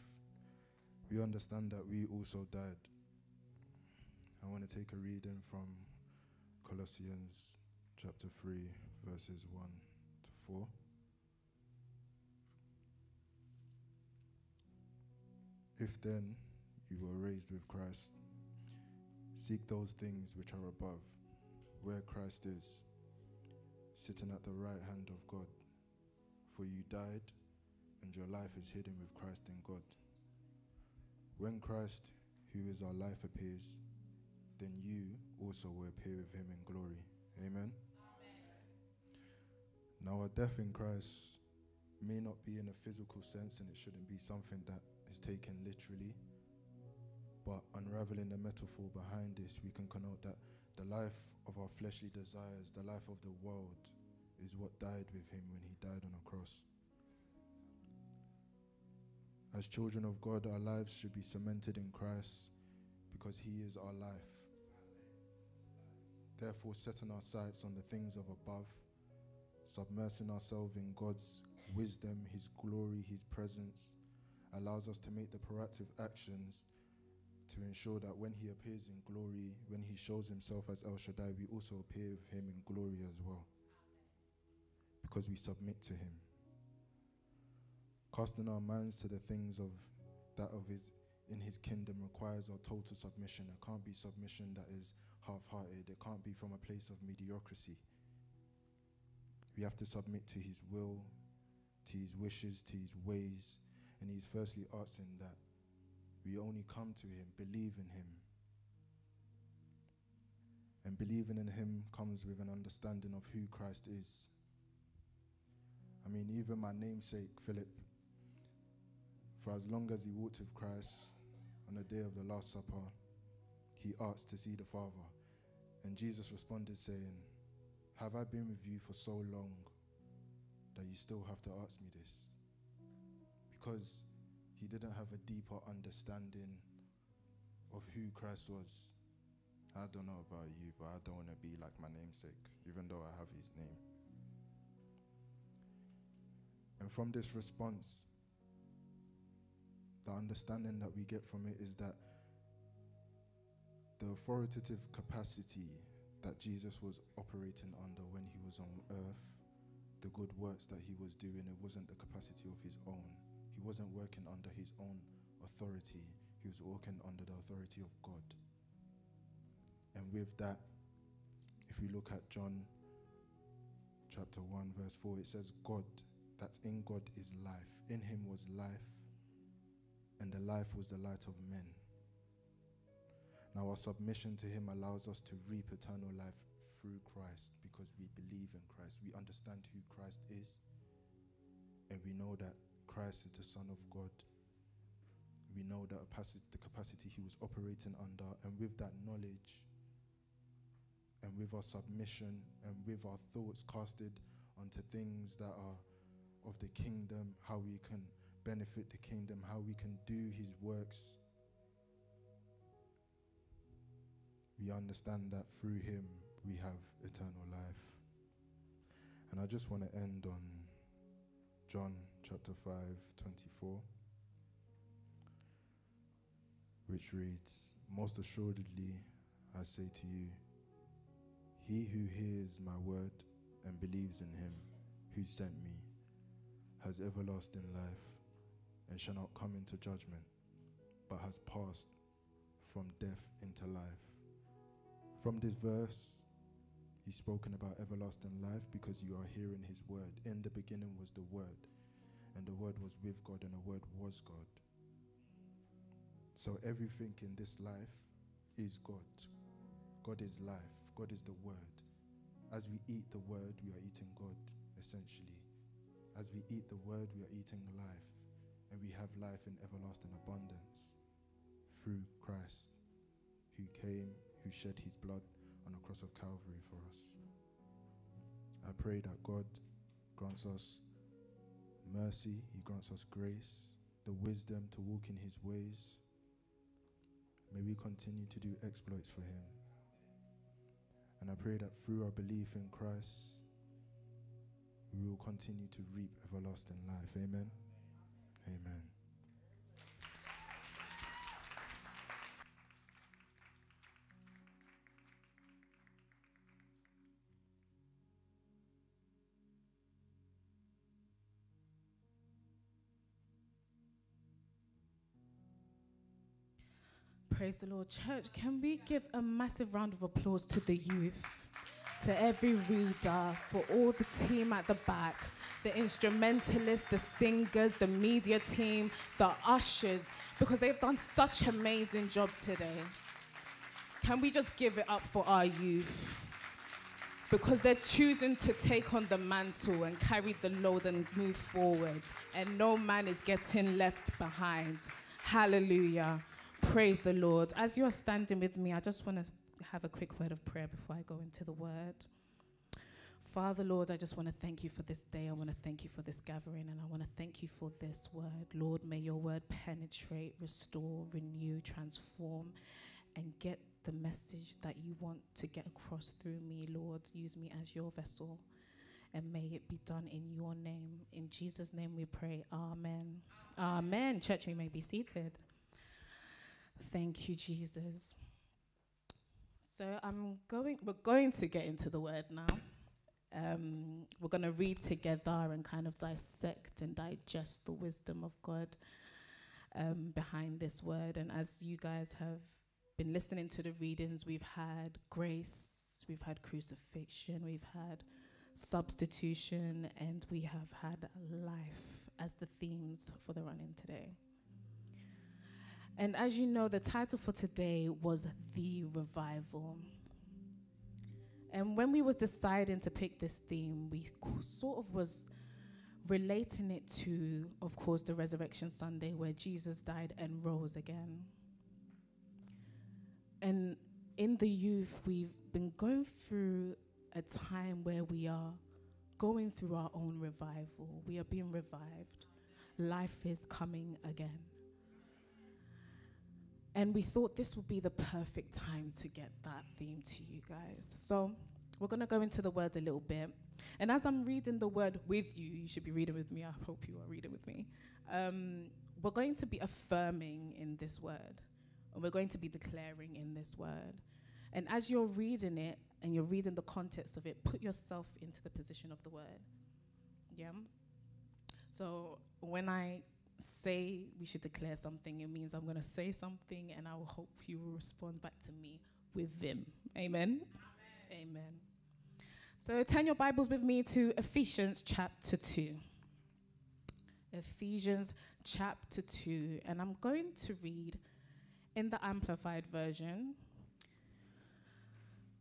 we understand that we also died. I want to take a reading from Colossians chapter 3, verses 1 to 4. If then you were raised with Christ, seek those things which are above, where Christ is, sitting at the right hand of God. For you died, and your life is hidden with Christ in God. When Christ, who is our life, appears, then you also will appear with him in glory. Amen. Now, our death in Christ may not be in a physical sense, and it shouldn't be something that is taken literally. But unraveling the metaphor behind this, we can connote that the life of our fleshly desires, the life of the world, is what died with him when he died on a cross. As children of God, our lives should be cemented in Christ because he is our life. Therefore, setting our sights on the things of above, submersing ourselves in God's wisdom, his glory, his presence, allows us to make the proactive actions to ensure that when he appears in glory, when he shows himself as El Shaddai, we also appear with him in glory as well. Because we submit to him. Casting our minds to the things of that of his in his kingdom requires our total submission. It can't be submission that is half-hearted. It can't be from a place of mediocrity. We have to submit to his will, to his wishes, to his ways, and he's firstly asking that we only come to him, believe in him. And believing in him comes with an understanding of who Christ is. I mean, even my namesake, Philip, for as long as he walked with Christ on the day of the Last Supper, he asked to see the Father. And Jesus responded, saying, Have I been with you for so long that you still have to ask me this? Because he didn't have a deeper understanding of who Christ was. I don't know about you, but I don't want to be like my namesake, even though I have his name. And from this response, the understanding that we get from it is that the authoritative capacity that Jesus was operating under when he was on earth, the good works that he was doing, it wasn't the capacity of his own. Wasn't working under his own authority, he was working under the authority of God. And with that, if we look at John chapter 1, verse 4, it says, God, that in God is life. In him was life, and the life was the light of men. Now, our submission to him allows us to reap eternal life through Christ because we believe in Christ. We understand who Christ is, and we know that Christ is the Son of God. We know that the capacity he was operating under, and with that knowledge, and with our submission, and with our thoughts casted onto things that are of the kingdom, how we can benefit the kingdom, how we can do his works. We understand that through him we have eternal life. And I just want to end on John chapter 5, 24. which reads Most assuredly, I say to you, he who hears my word and believes in him who sent me has everlasting life and shall not come into judgment, but has passed from death into life. From this verse, he's spoken about everlasting life because you are hearing his word. In the beginning was the word, and the word was with God, and the word was God. So everything in this life is God. God is life. God is the word. As we eat the word, we are eating God, essentially. As we eat the word, we are eating life. And we have life in everlasting abundance through Christ, who came, who shed his blood on the cross of Calvary for us. I pray that God grants us mercy, He grants us grace, the wisdom to walk in His ways. May we continue to do exploits for Him. And I pray that through our belief in Christ, we will continue to reap everlasting life. Amen. Amen. Praise the Lord. Church, can we give a massive round of applause to the youth, to every reader, for all the team at the back, the instrumentalists, the singers, the media team, the ushers, because they've done such an amazing job today. Can we just give it up for our youth? Because they're choosing to take on the mantle and carry the load and move forward, and no man is getting left behind. Hallelujah. Praise the Lord. As you are standing with me, I just want to have a quick word of prayer before I go into the word. Father, Lord, I just want to thank you for this day. I want to thank you for this gathering, and I want to thank you for this word. Lord, may your word penetrate, restore, renew, transform, and get the message that you want to get across through me, Lord. Use me as your vessel, and may it be done in your name. In Jesus' name we pray. Amen. Amen. Amen. Church, we may be seated. Thank you, Jesus. So I'm going. We're going to get into the word now. Um, we're going to read together and kind of dissect and digest the wisdom of God um, behind this word. And as you guys have been listening to the readings, we've had grace, we've had crucifixion, we've had substitution, and we have had life as the themes for the running today. And as you know, the title for today was The Revival. And when we was deciding to pick this theme, we sort of was relating it to, of course, the Resurrection Sunday where Jesus died and rose again. And in the youth, we've been going through a time where we are going through our own revival. We are being revived. Life is coming again. And we thought this would be the perfect time to get that theme to you guys. So we're going to go into the word a little bit. And as I'm reading the word with you, you should be reading with me. I hope you are reading with me. Um, we're going to be affirming in this word, and we're going to be declaring in this word. And as you're reading it and you're reading the context of it, put yourself into the position of the word. Yeah? So when I say we should declare something, it means I'm going to say something and I will hope you will respond back to me with vim. Amen? Amen. Amen. So turn your Bibles with me to Ephesians chapter 2. Ephesians chapter 2. And I'm going to read in the Amplified Version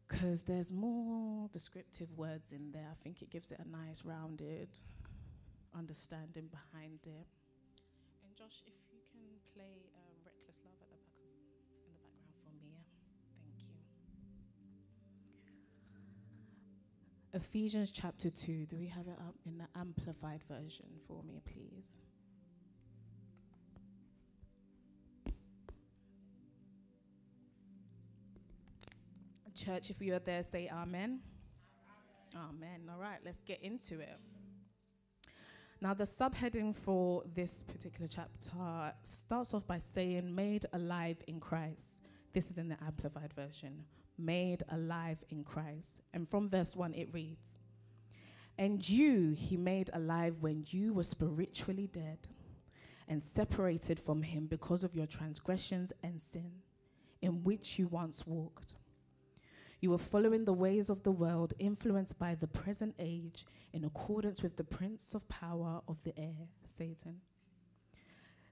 because there's more descriptive words in there. I think it gives it a nice, rounded understanding behind it. Josh, if you can play um, Reckless Love at the back of, in the background for me, yeah? Thank you. Ephesians chapter 2. Do we have it up in the amplified version for me, please? Church, if you are there, say amen. Amen. Amen. All right, let's get into it. Now, the subheading for this particular chapter starts off by saying, Made alive in Christ. This is in the Amplified Version. Made alive in Christ. And from verse 1, it reads, And you he made alive when you were spiritually dead and separated from him because of your transgressions and sin, in which you once walked. You were following the ways of the world, influenced by the present age, in accordance with the prince of power of the air, Satan.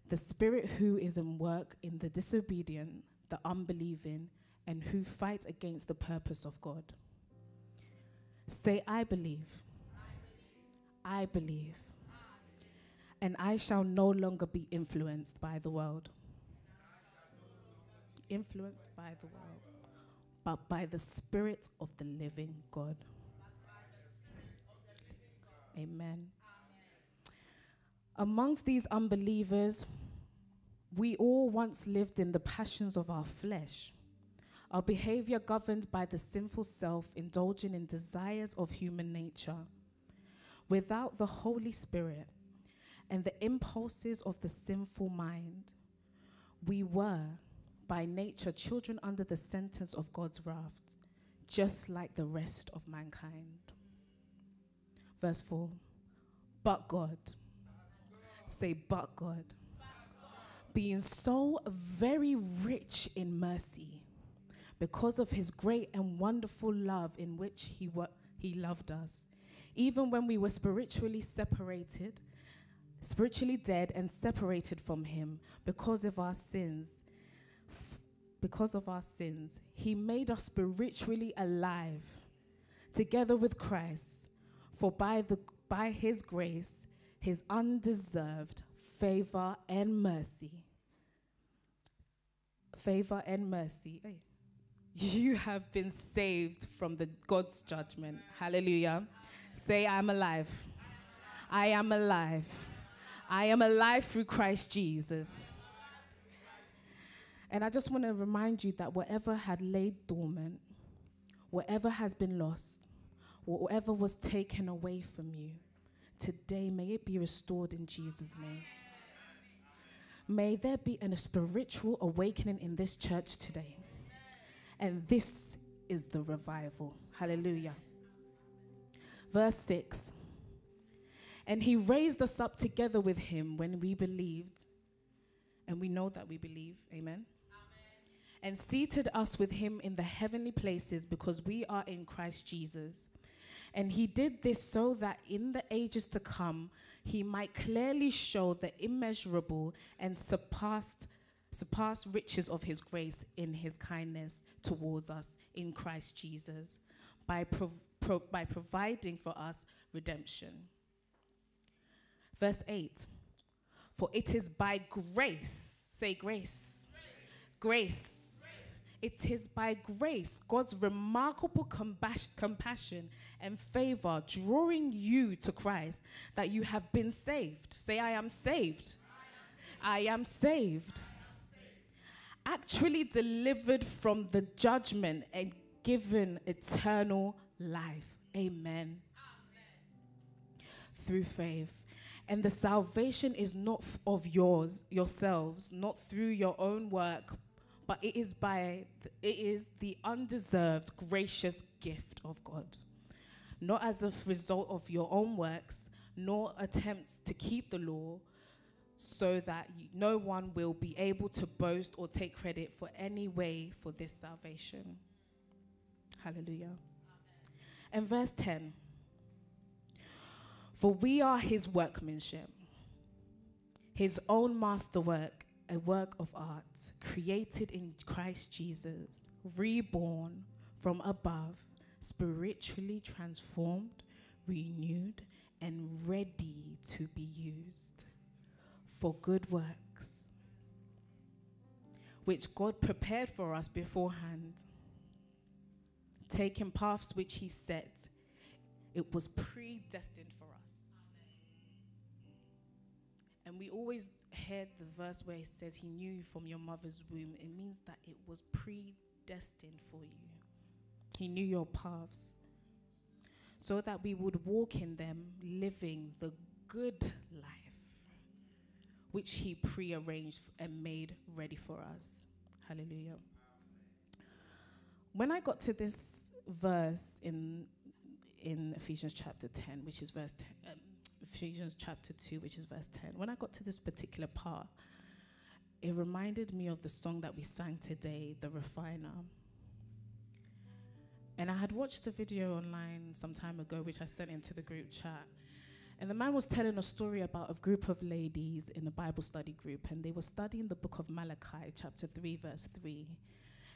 The spirit who is in work in the disobedient, the unbelieving, and who fight against the purpose of God. Say, I believe. I believe. And I shall no longer be influenced by the world. Influenced by the world but by the Spirit of the living God. Amen. Amongst these unbelievers, we all once lived in the passions of our flesh, our behavior governed by the sinful self, indulging in desires of human nature. Without the Holy Spirit and the impulses of the sinful mind, we were by nature children under the sentence of God's wrath, just like the rest of mankind. Verse 4 But God, say, but God, being so very rich in mercy, because of his great and wonderful love in which he, wa- he loved us, even when we were spiritually separated, spiritually dead and separated from him because of our sins because of our sins, he made us spiritually alive together with Christ. For by, the, by his grace, his undeserved favor and mercy, favor and mercy, you have been saved from the God's judgment. Hallelujah. Say, I'm alive. I am alive. I am alive through Christ Jesus. And I just want to remind you that whatever had laid dormant, whatever has been lost, whatever was taken away from you, today may it be restored in Jesus' name. May there be a spiritual awakening in this church today. And this is the revival. Hallelujah. Verse 6 And he raised us up together with him when we believed. And we know that we believe. Amen and seated us with him in the heavenly places because we are in Christ Jesus. And he did this so that in the ages to come, he might clearly show the immeasurable and surpassed, surpassed riches of his grace in his kindness towards us in Christ Jesus by, pro- by providing for us redemption. Verse 8 For it is by grace, say grace, grace, grace it is by grace, God's remarkable compassion and favor drawing you to Christ that you have been saved. Say, I am saved. I am saved. Actually delivered from the judgment and given eternal life. Amen. Through faith. And the salvation is not of yours, yourselves, not through your own work, but it is by th- it is the undeserved gracious gift of God. Not as a result of your own works nor attempts to keep the law so that no one will be able to boast or take credit for any way for this salvation. Hallelujah. And verse 10 for we are his workmanship his own masterwork a work of art created in Christ Jesus, reborn from above, spiritually transformed, renewed, and ready to be used for good works, which God prepared for us beforehand, taking paths which He set. It was predestined for us. And we always heard the verse where it says he knew you from your mother's womb, it means that it was predestined for you. He knew your paths so that we would walk in them, living the good life, which He prearranged and made ready for us. Hallelujah. When I got to this verse in in Ephesians chapter 10, which is verse 10, um, Ephesians chapter 2, which is verse 10, when I got to this particular part, it reminded me of the song that we sang today, The Refiner. And I had watched the video online some time ago, which I sent into the group chat. And the man was telling a story about a group of ladies in a Bible study group, and they were studying the book of Malachi, chapter 3, verse 3.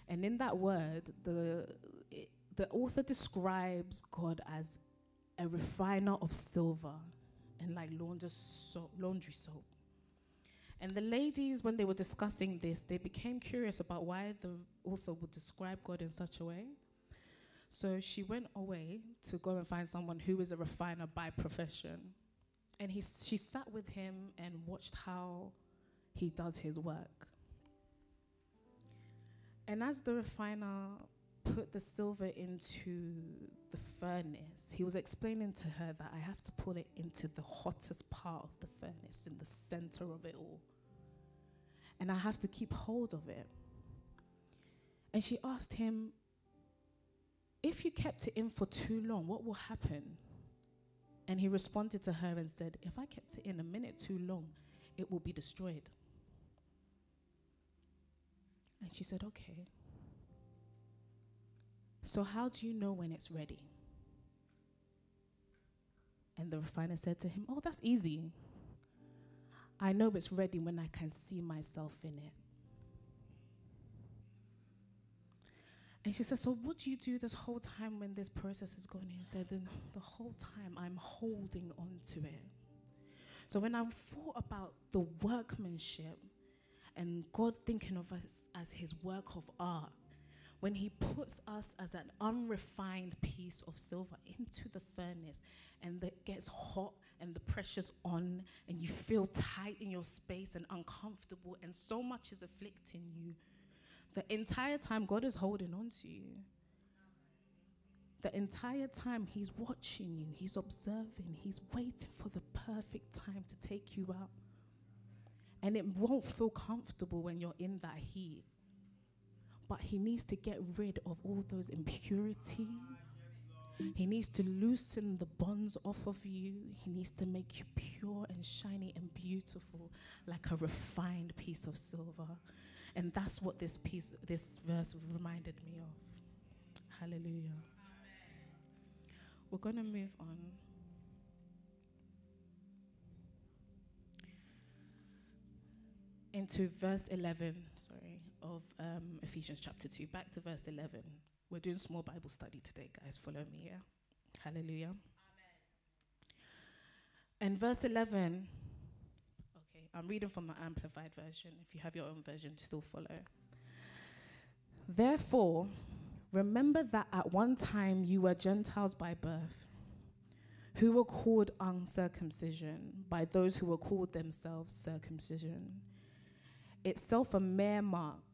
And in that word, the, it, the author describes God as a refiner of silver and like laundry soap, laundry soap. And the ladies, when they were discussing this, they became curious about why the author would describe God in such a way. So she went away to go and find someone who is a refiner by profession. And he, she sat with him and watched how he does his work. And as the refiner put the silver into the furnace, he was explaining to her that I have to put it into the hottest part of the furnace, in the center of it all. And I have to keep hold of it. And she asked him, if you kept it in for too long, what will happen? And he responded to her and said, If I kept it in a minute too long, it will be destroyed. And she said, Okay. So, how do you know when it's ready? And the refiner said to him, Oh, that's easy. I know it's ready when I can see myself in it. And she said, So what do you do this whole time when this process is going in? Said, Then the whole time I'm holding on to it. So when I thought about the workmanship and God thinking of us as his work of art, when he puts us as an unrefined piece of silver into the furnace and it gets hot and the pressure's on and you feel tight in your space and uncomfortable and so much is afflicting you the entire time, God is holding on to you. The entire time, He's watching you, He's observing, He's waiting for the perfect time to take you out. And it won't feel comfortable when you're in that heat. But He needs to get rid of all those impurities. He needs to loosen the bonds off of you. He needs to make you pure and shiny and beautiful, like a refined piece of silver. And that's what this piece, this verse reminded me of. Hallelujah. We're going to move on. Into verse 11, sorry, of um, Ephesians chapter 2. Back to verse 11. We're doing small Bible study today, guys. Follow me, yeah? Hallelujah. Amen. And verse 11 okay, I'm reading from my amplified version. If you have your own version, still follow. Therefore, remember that at one time you were Gentiles by birth, who were called uncircumcision by those who were called themselves circumcision, itself a mere mark,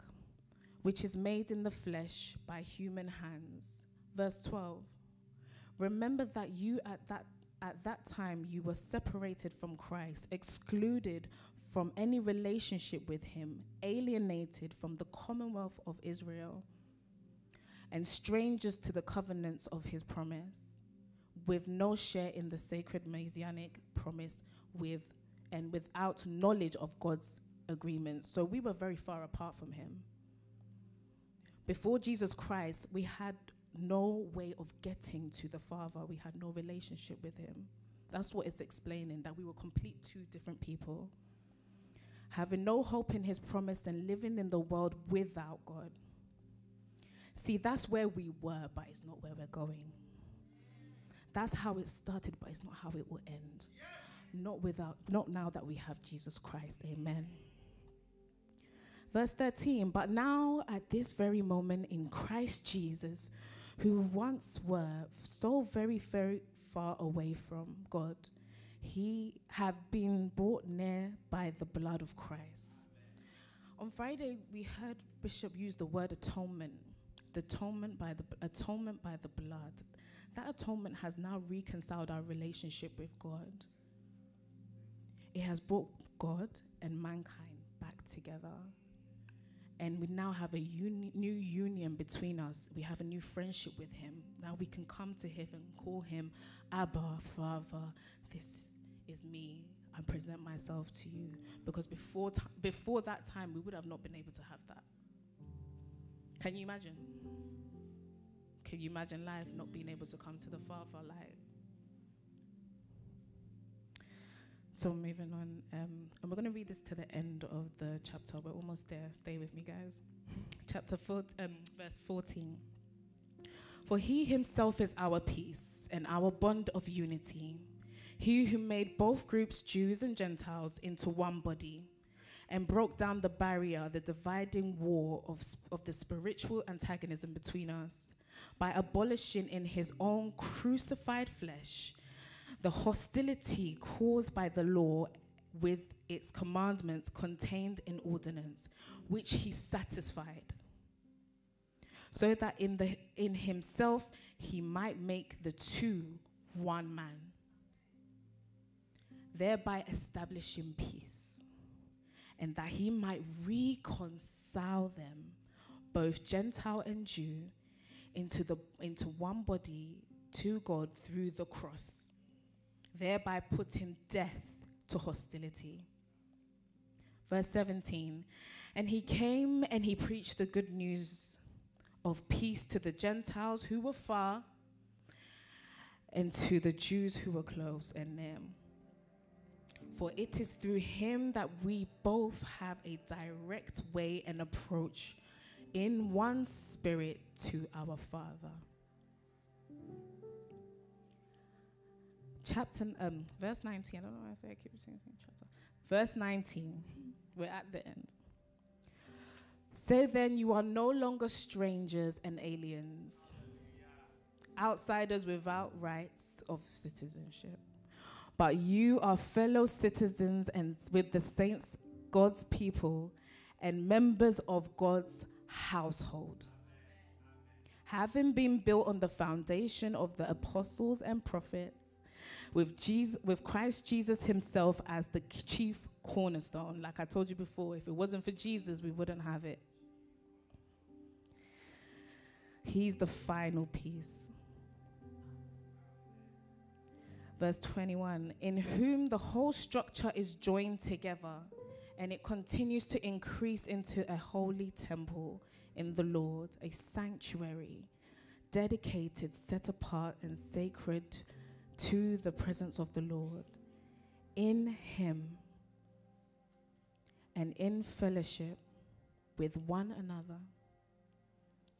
which is made in the flesh by human hands. Verse 12. Remember that you at that at that time you were separated from Christ, excluded from any relationship with him, alienated from the commonwealth of Israel, and strangers to the covenants of his promise, with no share in the sacred messianic promise, with and without knowledge of God's agreement. So we were very far apart from him. Before Jesus Christ, we had no way of getting to the Father. We had no relationship with him. That's what it's explaining, that we were complete two different people having no hope in his promise and living in the world without God. See, that's where we were, but it's not where we're going. That's how it started, but it's not how it will end. Not without, not now that we have Jesus Christ. Amen. Verse 13, but now at this very moment in Christ Jesus, who once were so very, very far away from God he have been brought near by the blood of Christ. On Friday, we heard Bishop use the word atonement. The atonement by the atonement by the blood. That atonement has now reconciled our relationship with God. It has brought God and mankind back together. And we now have a uni- new union between us. We have a new friendship with Him. Now we can come to Him and call Him Abba, Father. This is me. I present myself to you. Because before, before that time, we would have not been able to have that. Can you imagine? Can you imagine life not being able to come to the Father? Like, so moving on, um, and we're going to read this to the end of the chapter. We're almost there. Stay with me, guys. Chapter four, um, verse fourteen. For he himself is our peace and our bond of unity. He who made both groups, Jews and Gentiles, into one body and broke down the barrier, the dividing wall of, of the spiritual antagonism between us by abolishing in his own crucified flesh the hostility caused by the law with its commandments contained in ordinance, which he satisfied, so that in, the, in himself he might make the two one man, thereby establishing peace, and that he might reconcile them, both Gentile and Jew, into, the, into one body to God through the cross thereby putting death to hostility. Verse 17 And he came and he preached the good news of peace to the Gentiles who were far and to the Jews who were close and near. For it is through him that we both have a direct way and approach in one spirit to our Father. Chapter, um, verse 19. I don't know why I say I keep saying chapter. Verse 19. We're at the end. Say then, you are no longer strangers and aliens, outsiders without rights of citizenship, but you are fellow citizens and with the saints, God's people, and members of God's household. Having been built on the foundation of the apostles and prophets with, Jesus, with Christ Jesus himself as the chief cornerstone. Like I told you before, if it wasn't for Jesus, we wouldn't have it. He's the final piece. Verse 21 In whom the whole structure is joined together and it continues to increase into a holy temple in the Lord, a sanctuary dedicated, set apart, and sacred to the presence of the Lord. In Him and in fellowship with one another,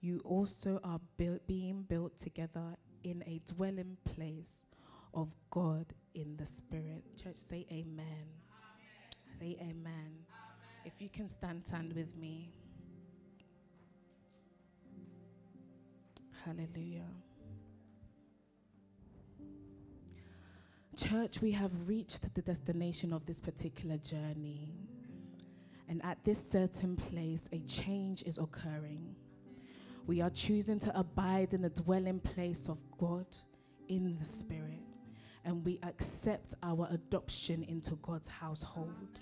you also are built, being built together in a dwelling place of God in the Spirit. Church, say amen. amen. Say amen. amen. If you can stand, stand with me. Hallelujah. Church, we have reached the destination of this particular journey. And at this certain place, a change is occurring. We are choosing to abide in the dwelling place of God in the Spirit. And we accept our adoption into God's household.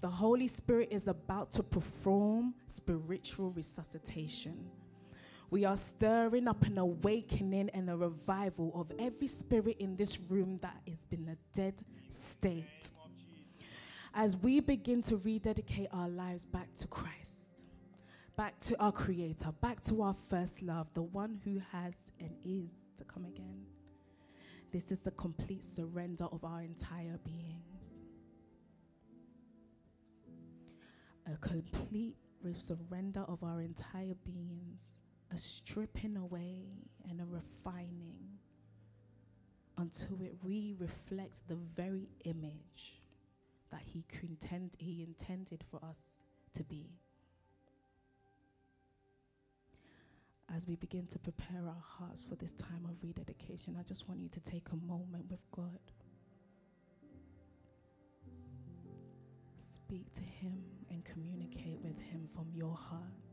The Holy Spirit is about to perform spiritual resuscitation we are stirring up an awakening and a revival of every spirit in this room that has been a dead state. As we begin to rededicate our lives back to Christ, back to our Creator, back to our first love, the one who has and is to come again. This is the complete surrender of our entire beings. A complete surrender of our entire beings a stripping away and a refining until it re reflects the very image that he, contend, he intended for us to be. As we begin to prepare our hearts for this time of rededication, I just want you to take a moment with God. Speak to Him and communicate with Him from your heart.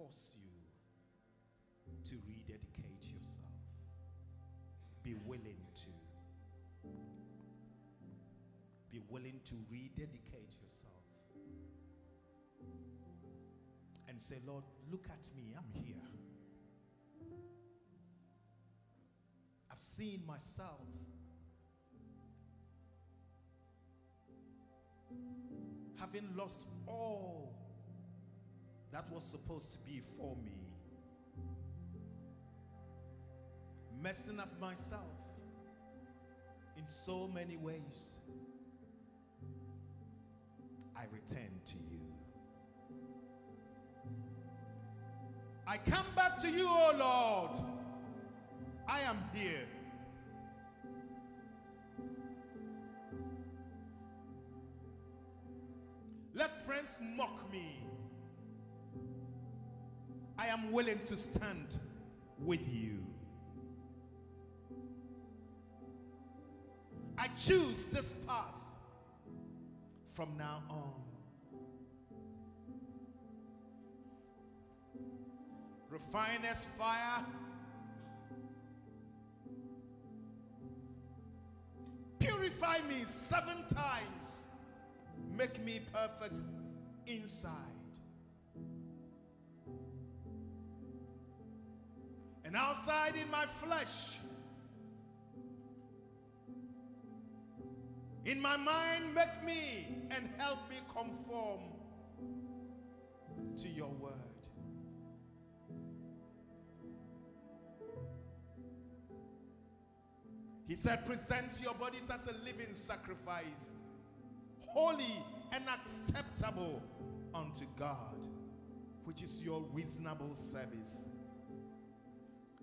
Force you to rededicate yourself. Be willing to. Be willing to rededicate yourself. And say, Lord, look at me, I'm here. I've seen myself. Having lost all that was supposed to be for me. Messing up myself in so many ways. I return to you. I come back to you, O oh Lord. I am here. Let friends mock me. I am willing to stand with you. I choose this path from now on. Refiner's fire. Purify me seven times. Make me perfect inside. And outside in my flesh. In my mind, make me and help me conform to your word. He said, present your bodies as a living sacrifice, holy and acceptable unto God, which is your reasonable service.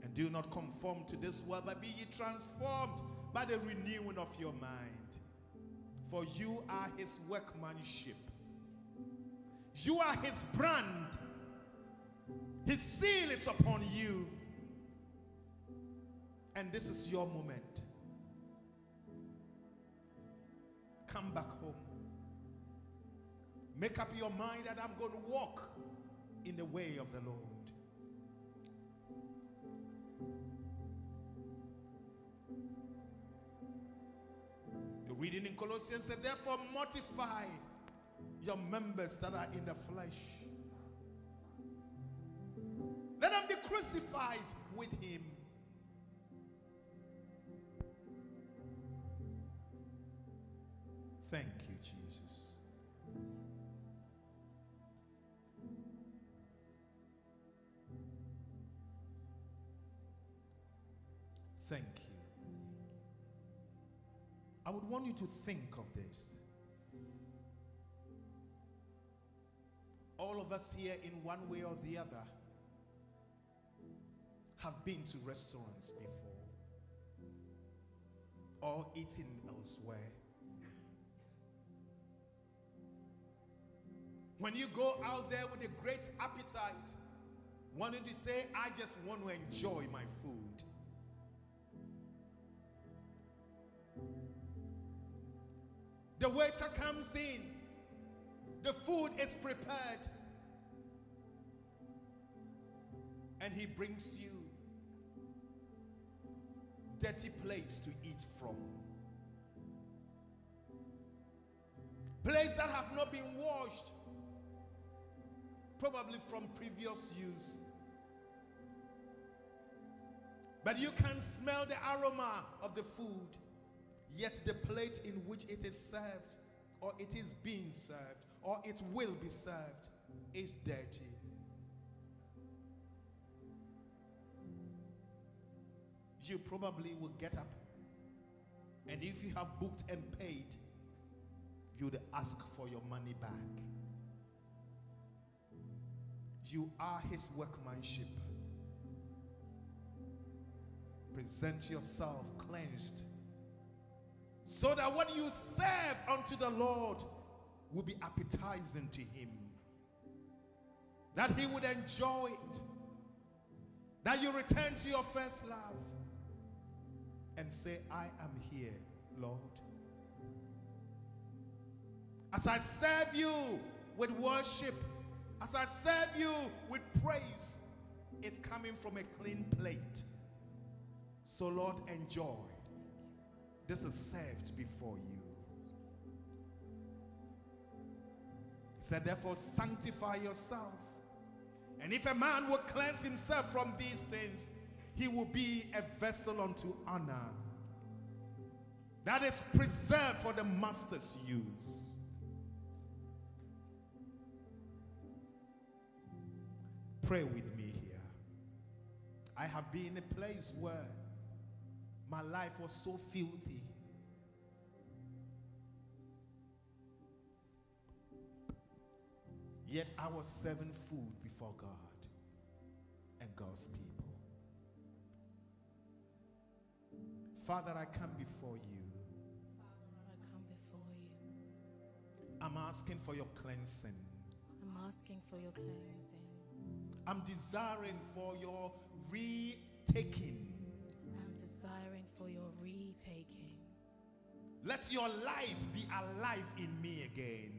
And do not conform to this world, but be ye transformed by the renewing of your mind. For you are his workmanship. You are his brand. His seal is upon you. And this is your moment. Come back home. Make up your mind that I'm going to walk in the way of the Lord. Reading in Colossians said, Therefore, mortify your members that are in the flesh. Let them be crucified with him. Thank you, I would want you to think of this. All of us here, in one way or the other, have been to restaurants before or eaten elsewhere. When you go out there with a great appetite, wanting to say, I just want to enjoy my food. The waiter comes in, the food is prepared, and he brings you dirty plates to eat from. Plates that have not been washed, probably from previous use. But you can smell the aroma of the food, yet the plate in which it is served, or it is being served, or it will be served, is dirty. You probably will get up, and if you have booked and paid, you'd ask for your money back. You are his workmanship. Present yourself cleansed so that what you serve unto the Lord will be appetizing to him. That he would enjoy it. That you return to your first love and say, I am here, Lord. As I serve you with worship, As I serve you with praise, it's coming from a clean plate. So, Lord, enjoy. This is served before you. He said, Therefore, sanctify yourself. And if a man will cleanse himself from these things, he will be a vessel unto honor that is preserved for the master's use. Pray with me here. I have been in a place where my life was so filthy. Yet I was serving food before God and God's people. Father, I come before you. Father, I come before you. I'm asking for your cleansing. I'm asking for your cleansing. I'm desiring for your retaking. Desiring for your retaking. Let your life be alive in me again.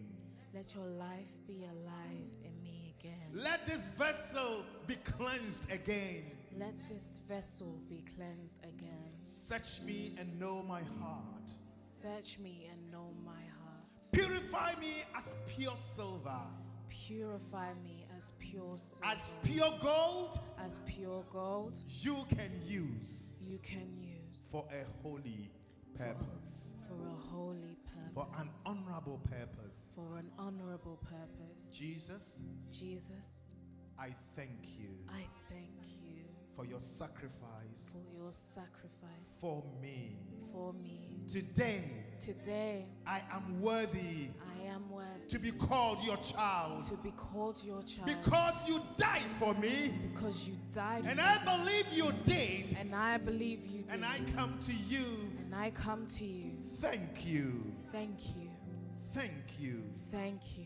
Let your life be alive in me again. Let this vessel be cleansed again. Let this vessel be cleansed again. Search me and know my heart. Search me and know my heart. Purify me as pure silver. Purify me as pure silver. As pure gold. As pure gold. You can use. You can use. For a holy purpose. For, a holy purpose. For an honorable purpose. For an honorable purpose. Jesus. Jesus. I thank you. I thank you. For your sacrifice. For your sacrifice. For me. For me. Today. Today. I am worthy. I am worthy. To be called your child. To be called your child. Because you died for me. Because you died And I believe you did. And I believe you did. And I come to you. And I come to you. Thank you. Thank you. Thank you. Thank you.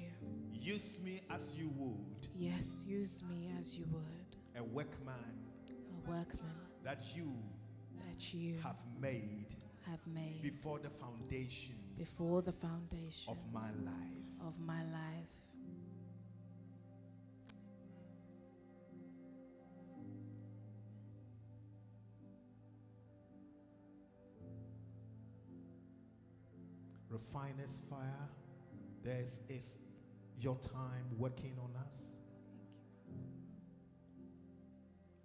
Use me as you would. Yes, use me as you would. A workman. A workman. That you. That you have made. Have made. Before the foundation. Before the foundation. Of my life. Of my life. refiner's fire. This is your time working on us.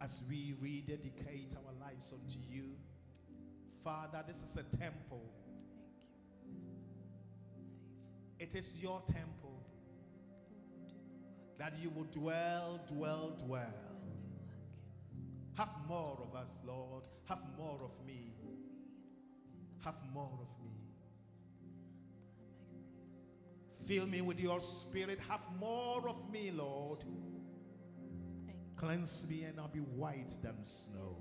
As we rededicate our lives unto you, Father, this is a temple. It is your temple that you will dwell, dwell, dwell. Have more of us, Lord. Have more of me. Have more of me. Fill me with your spirit. Have more of me, Lord. Cleanse me and I'll be white than snow.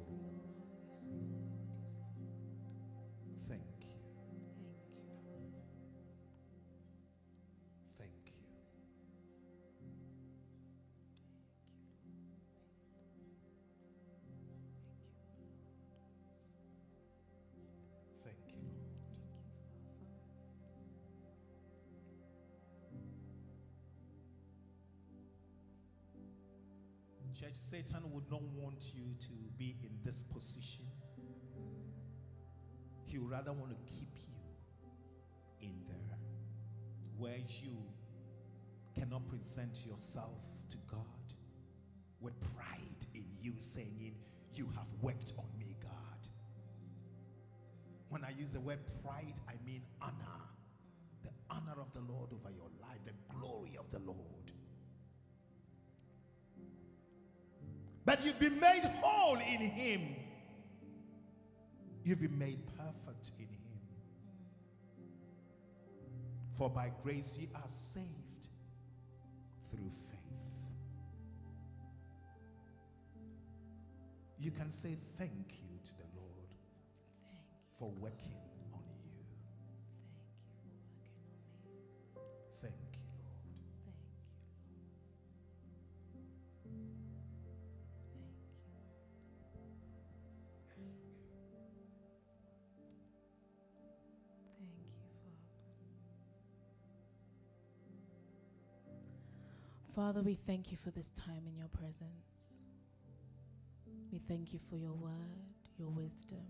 Church, Satan would not want you to be in this position. He would rather want to keep you in there where you cannot present yourself to God with pride in you, saying, You have worked on me, God. When I use the word pride, I mean honor. The honor of the Lord over your life, the glory of the Lord. But you've been made whole in Him. You've been made perfect in Him. For by grace ye are saved through faith. You can say thank you to the Lord for working Father, we thank you for this time in your presence. We thank you for your word, your wisdom,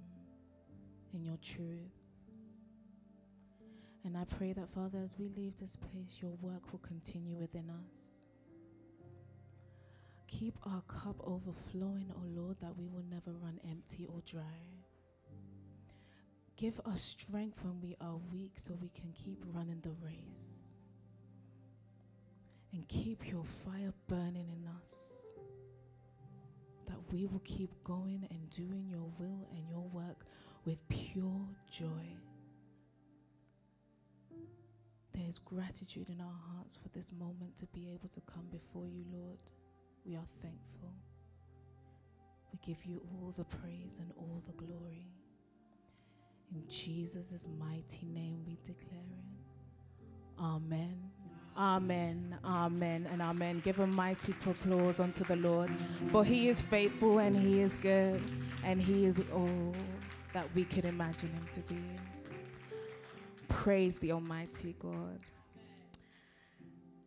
and your truth. And I pray that, Father, as we leave this place, your work will continue within us. Keep our cup overflowing, O oh Lord, that we will never run empty or dry. Give us strength when we are weak so we can keep running the race. And keep your fire burning in us. That we will keep going and doing your will and your work with pure joy. There is gratitude in our hearts for this moment to be able to come before you, Lord. We are thankful. We give you all the praise and all the glory. In Jesus' mighty name we declare it. Amen. Amen, amen, and amen. Give a mighty applause unto the Lord, for he is faithful and he is good, and he is all that we could imagine him to be. Praise the Almighty God.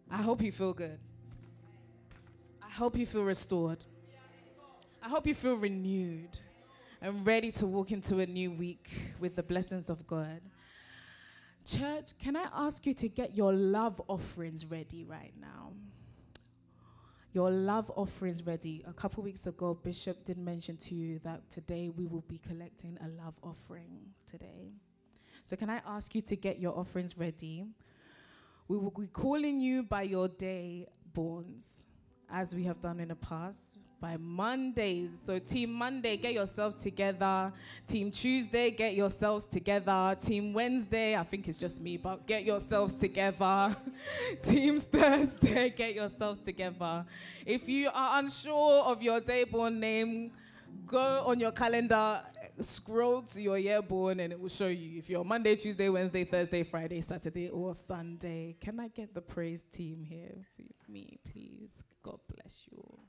I hope you feel good. I hope you feel restored. I hope you feel renewed and ready to walk into a new week with the blessings of God. Church, can I ask you to get your love offerings ready right now? Your love offerings ready. A couple weeks ago, Bishop did mention to you that today we will be collecting a love offering today. So, can I ask you to get your offerings ready? We will be calling you by your day borns, as we have done in the past by Mondays. So, Team Monday, get yourselves together. Team Tuesday, get yourselves together. Team Wednesday, I think it's just me, but get yourselves together. Teams Thursday, get yourselves together. If you are unsure of your dayborn name, go on your calendar, scroll to your yearborn, and it will show you if you're Monday, Tuesday, Wednesday, Thursday, Friday, Saturday, or Sunday. Can I get the praise team here for me, please? God bless you all.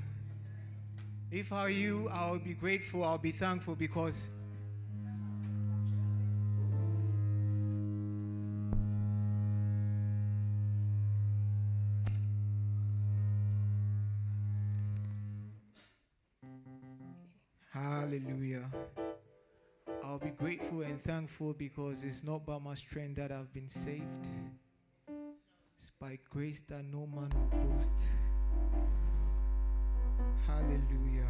If I were you, I'll be grateful, I'll be thankful because Hallelujah. I'll be grateful and thankful because it's not by my strength that I've been saved. It's by grace that no man will boast. Hallelujah.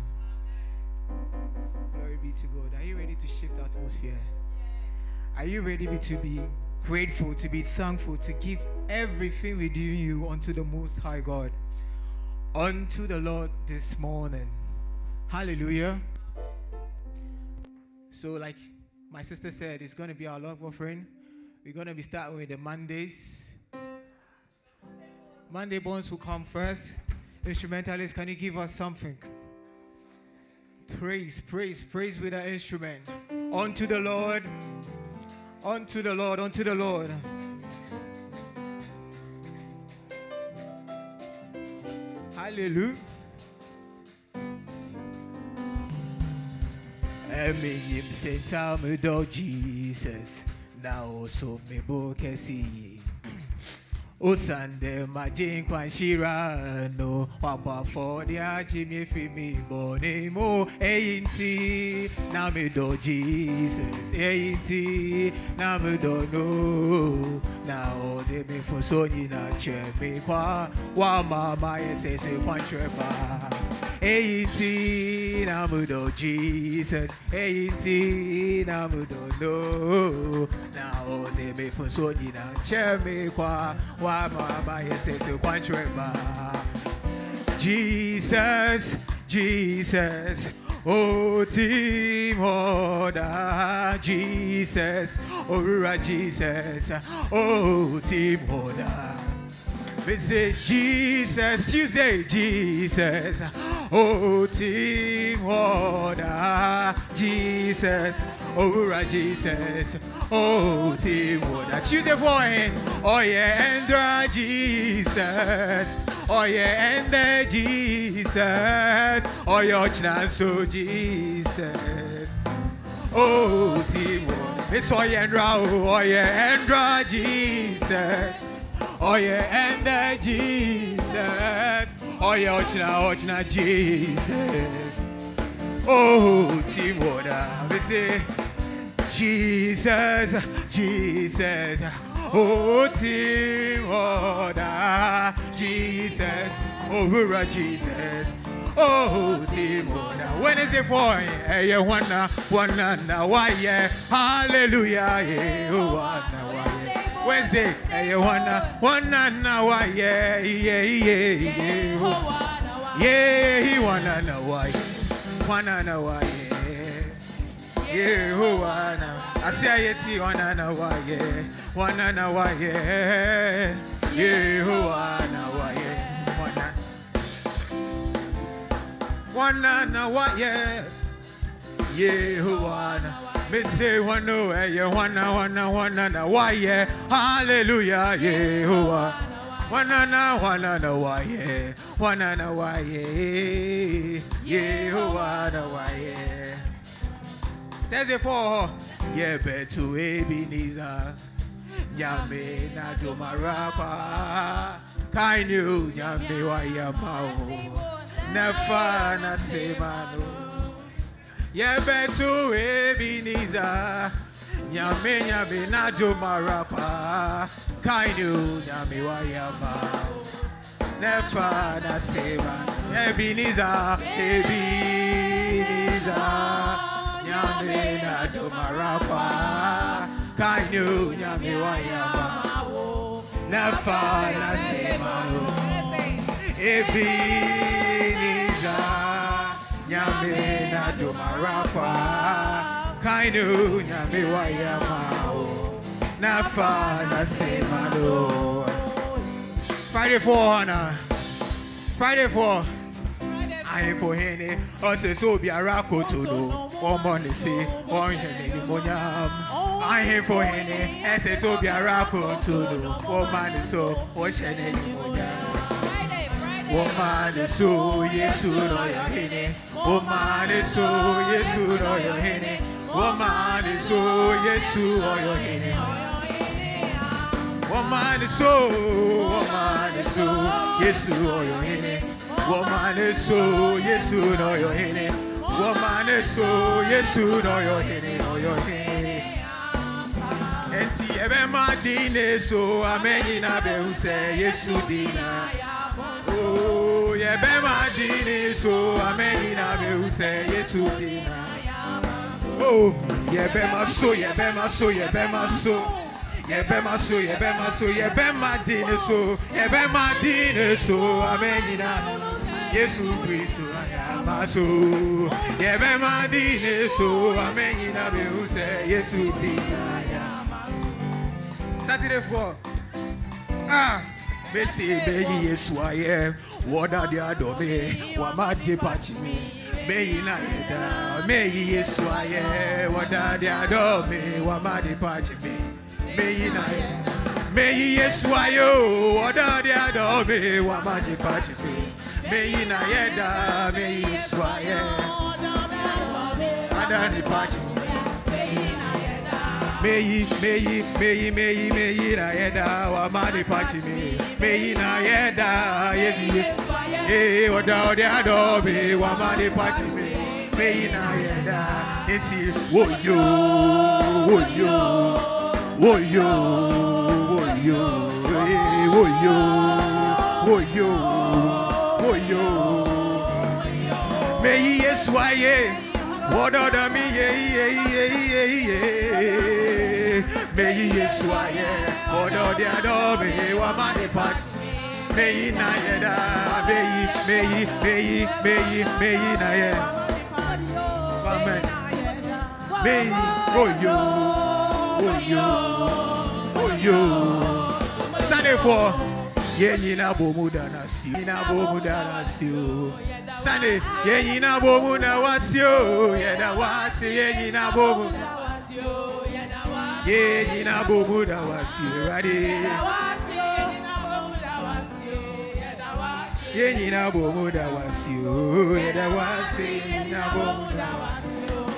Glory be to God. Are you ready to shift atmosphere? Are you ready to be grateful, to be thankful, to give everything we do you unto the Most High God, unto the Lord this morning? Hallelujah. So, like my sister said, it's going to be our love offering. We're going to be starting with the Mondays. Monday borns will come first. Instrumentalists, can you give us something? Praise, praise, praise with an instrument. Unto the Lord, unto the Lord, unto the Lord. Hallelujah. Do Jesus. Now so me. Osande majin kwanshirano Papa for the ajimi fimi bonemo Einti namido Jesus Einti namido no Na ode mi fusoni na chemi kwa Wa mama yese se kwanchrepa Einti namudo Jesus. Einti namudo no. Na ode mi fusoni na chemi kwa Wa Jesus, Jesus, oh Timoda, Jesus, oh Jesus, oh Timoda. We say Jesus, Tuesday, Jesus. Oh, Tim Water, Jesus. Oh, Jesus. Oh, Tim Water. Tuesday morning. Oh, yeah, and Jesus. Oh, yeah, and the Jesus. Oh, your chance, so Jesus. Oh, Tim Water. It's oh, yeah, and oh, yeah, and Jesus. Oh yeah, and the Jesus. Oh yeah, ochina, ochina, Jesus. Oh, Timoda, we say Jesus, Jesus. Oh, Timoda, Jesus. Oh, hurrah, Jesus. Oh, Timoda. Wednesday for yeah, yeah, wanna, wanna, now, why, yeah, hallelujah, yeah, oh, wanna, uh, why. Wednesday, hey, wanna, wanna know why, yeah, yeah, yeah, yeah. Yeah, he wanna know why, wanna know why, yeah. Yeah, who wanna, I say it, he wanna know why, yeah, wanna know why, yeah. Yeah, who wanna why, yeah, wanna. Wanna know why, yeah. Yeah, who wanna. Me say one no yeah, one na one na one na why yeah, hallelujah are? One na one na why yeah, one na why yeah, are na why yeah. There's a four, yeah, bet to Ebenezer, nyame na do marapa, kainu nyame wa yamao, oh. nefa na semano. Yebetu Ebenezer Nyame nyame na do marapa. Kainu nyame wa yama Nefa na sema Ebenezer Ebenezer Nyame na do marapa. Kainu nyame wa yama Nefa na sema Ebenezer na domarapa kainu nyame wayama na fa na semano Friday for Hannah. Friday for ayin for hene. Ọsẹ so biara koto no ọmọ ne se ọnhyẹ n'ani monyam. Ayin for hene. Ẹsẹ so biara koto no ọmọ ne so ọhyẹ n'ani monyam. Woman is so yes, no. Woman is so yes, no. Woman is so yes, no your hene. Woman is so, woman is so yes, no your hene. Woman is so yes, no. Woman is so yes, no your hene, hene. Enti ebe ma so amenyi na be use Yesu dina. Oh, yeah, be my dini so ameni na be use Yesu dina. Oh, yeah, be my so, yeah, be my so, yeah, be my so. Yeah, be my so, yeah, be my so, yeah, be my dini so, yeah, be my dini so ameni na Yesu Christo ayama so. Yeah, be my dini so ameni na be use Yesu dina. Saturday four. Ah. Besi beyi Yesu aye Wada di adome Wama je pachi me? Meyi na yeda Meyi Yesu aye Wada di adome Wama di pachi me? Meyi na yeda Meyi Yesu aye Wada di adome Wama di pachi me? Meyi na yeda Meyi Yesu aye Wada di pachi me Meyi, meyi, meyi, meyi, meyi na yeda wa mani pachi me. Meyi na yeda, yes, yes. Hey, oda oda ado me wa mani pachi me. Meyi na yeda, enti wo yo, wo yo, wo yo, wo yo, hey, wo yo, yo, yo. Wọ́dọ̀dọ̀ mi yé yé yé yé yé. Meyi Yesu ayẹ, wọ́dọ̀dẹ̀ adọ́ mi wá má ní pàtì. Meyi na yẹ dá, meyi meyi meyi meyi meyi na yẹ. Amen. Oyo oyo oyo. Sunday for Ye nyina bomu da na si. Nyina bomu da na si o. Sunday. Ye nyina bomu da wasi o. Ye da wasi. Ye nyina bomu. Ye nyina bomu da wasi. Ready. Ye nyina bomu da wasi o. Ye da wasi. Nyina bomu da wasi o.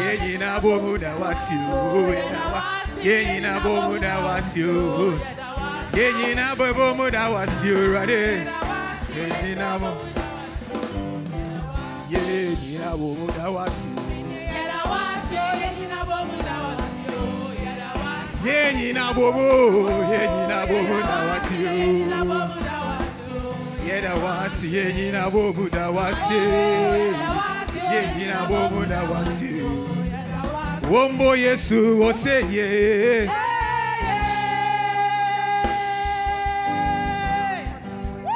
Ye nyina bomu da wasi o. Ye da wasi. Ye nyina bomu da wasi o. yenyina bwe bw'omudawasi olwade yenyinabo yenyina bw'omudawasi yenyina bwobo yenyina bw'omudawasi yedawasi yenyina bw'omudawasi yenyina bw'omudawasi wombo yesu oseye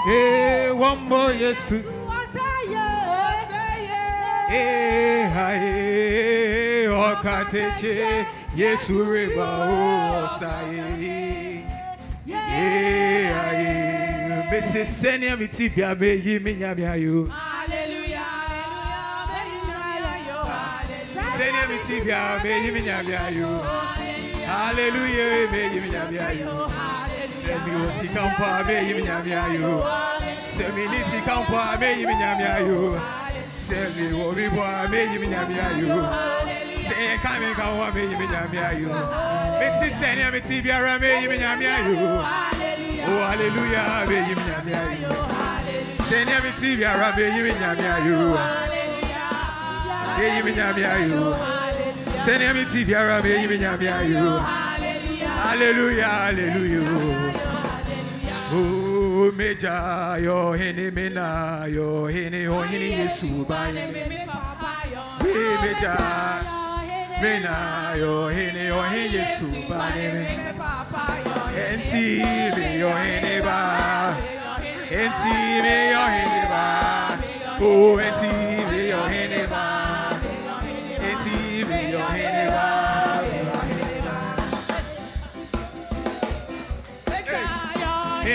Eh, wombo Yesu. Eh, hae, okateche, Yesu reba o osaye. Eh, hae, bese senya mitibia me yi minyamia yo. Senya mitibia me yi minyamia yo. Hallelujah, me yi minyamia yo. Semi osikampa me yi minyamia yo. Semi nisi kampa me yi minyamia yo. Semi wobibwa me yi minyamia yo. Say kami kawa me yi minyamia yo. Missy senya mitibia me yi minyamia yo. Oh hallelujah me yi minyamia yo. Senya mitibia me yi minyamia yo. Me yi minyamia yo. Senya mitibia me yi minyamia yo. Hallelujah, hallelujah. Oh, meja yo hini mina yo hini o hini Yesu ba hini. We meja yo hini o hini Yesu ba hini. Enti me yo hini ba. Enti me yo hini ba. Oh, enti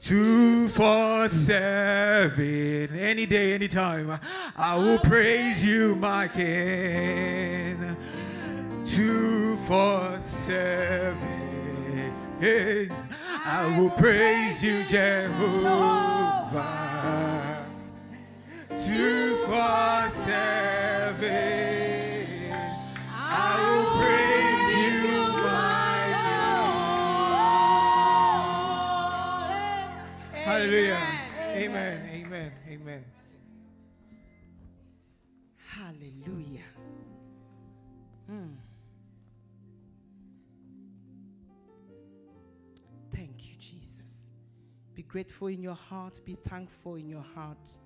Two four seven. Any day, anytime. I will praise you, my King. Two four seven. I will praise you, Jehovah. Two four seven. I will grateful in your heart, be thankful in your heart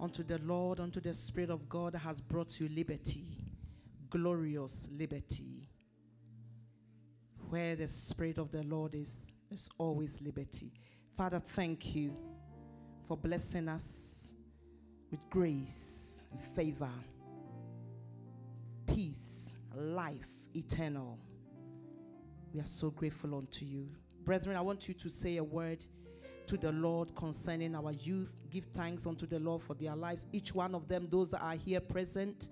unto the Lord, unto the Spirit of God has brought you liberty, glorious liberty. Where the Spirit of the Lord is, there's always liberty. Father, thank you for blessing us with grace favor, peace, life eternal. We are so grateful unto you. Brethren, I want you to say a word to the Lord concerning our youth. Give thanks unto the Lord for their lives. Each one of them, those that are here present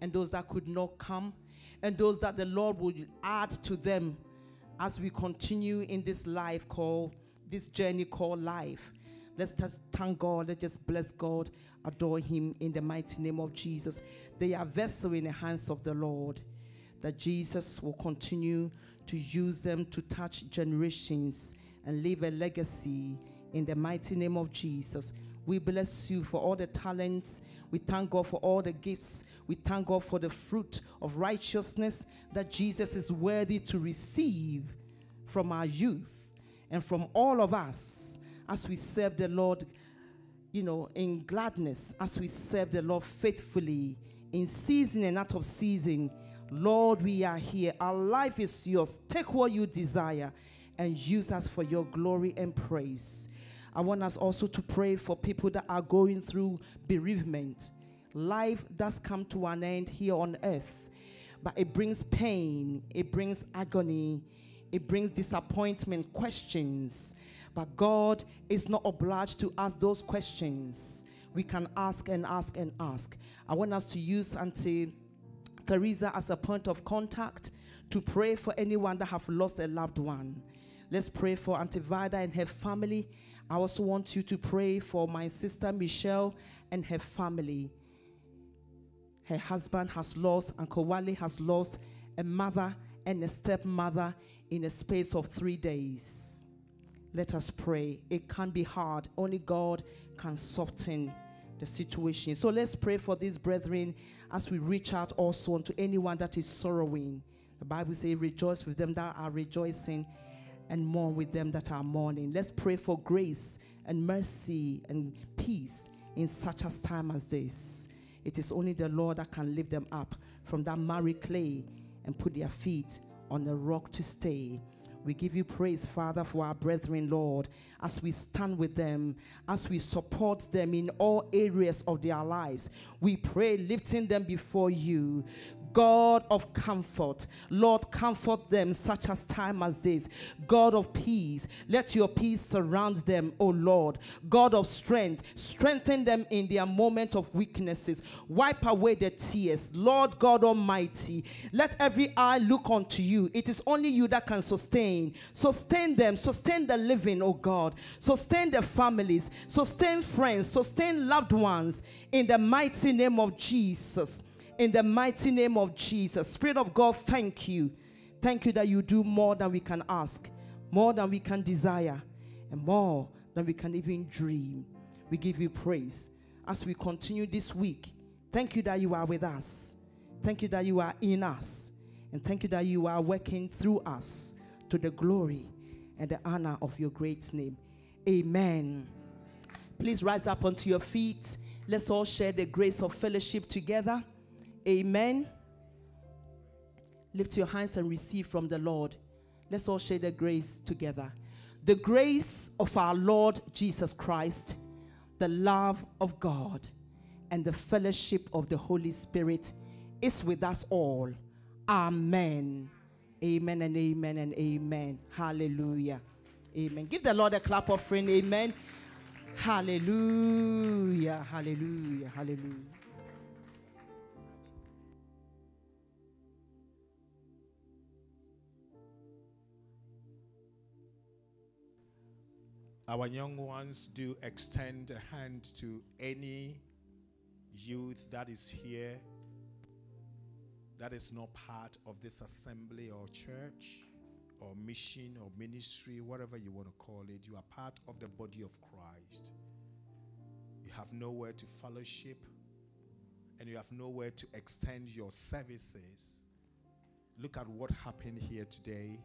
and those that could not come, and those that the Lord will add to them as we continue in this life called, this journey called life. Let's just thank God. Let's just bless God, adore Him in the mighty name of Jesus. They are vessel in the hands of the Lord. That Jesus will continue to use them to touch generations and leave a legacy in the mighty name of Jesus. We bless you for all the talents. We thank God for all the gifts. We thank God for the fruit of righteousness that Jesus is worthy to receive from our youth and from all of us as we serve the Lord, you know, in gladness, as we serve the Lord faithfully in season and out of season. Lord, we are here. Our life is yours. Take what you desire and use us for your glory and praise. I want us also to pray for people that are going through bereavement. Life does come to an end here on earth, but it brings pain, it brings agony, it brings disappointment, questions. But God is not obliged to ask those questions. We can ask and ask and ask. I want us to use Auntie Teresa as a point of contact to pray for anyone that have lost a loved one. Let's pray for Auntie Vida and her family. I also want you to pray for my sister Michelle and her family. Her husband has lost, Uncle Wally has lost a mother and a stepmother in a space of three days. Let us pray. It can be hard. Only God can soften the situation. So let's pray for these brethren as we reach out also to anyone that is sorrowing. The Bible says, Rejoice with them that are rejoicing and mourn with them that are mourning. Let's pray for grace and mercy and peace in such a time as this. It is only the Lord that can lift them up from that miry clay and put their feet on the rock to stay. We give you praise, Father, for our brethren, Lord, as we stand with them, as we support them in all areas of their lives. We pray, lifting them before you. God of comfort. Lord, comfort them such as time as this. God of peace, let your peace surround them, O Lord. God of strength, strengthen them in their moment of weaknesses. Wipe away their tears. Lord God Almighty, let every eye look unto you. It is only you that can sustain. Sustain them, sustain the living, O God. Sustain their families, sustain friends, sustain loved ones in the mighty name of Jesus in the mighty name of Jesus. Spirit of God, thank you. Thank you that you do more than we can ask, more than we can desire, and more than we can even dream. We give you praise as we continue this week. Thank you that you are with us. Thank you that you are in us. And thank you that you are working through us to the glory and the honor of your great name. Amen. Please rise up onto your feet. Let's all share the grace of fellowship together. Amen. Lift your hands and receive from the Lord. Let's all share the grace together. The grace of our Lord Jesus Christ, the love of God, and the fellowship of the Holy Spirit is with us all. Amen. Amen and amen and amen. Hallelujah. Amen. Give the Lord a clap offering. Amen. Hallelujah. Hallelujah. Hallelujah. Our young ones do extend a hand to any youth that is here that is not part of this assembly or church or mission or ministry, whatever you want to call it. You are part of the body of Christ. You have nowhere to fellowship and you have nowhere to extend your services. Look at what happened here today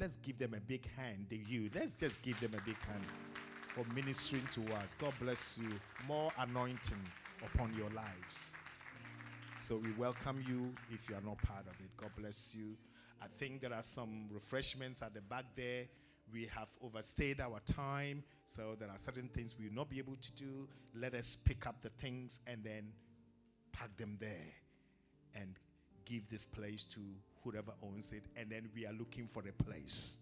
Let's give them a big hand, the youth. Let's just give them a big hand for ministering to us. God bless you. More anointing upon your lives. So we welcome you if you are not part of it. God bless you. I think there are some refreshments at the back there. We have overstayed our time, so there are certain things we will not be able to do. Let us pick up the things and then pack them there and give this place to whoever owns it, and then we are looking for a place.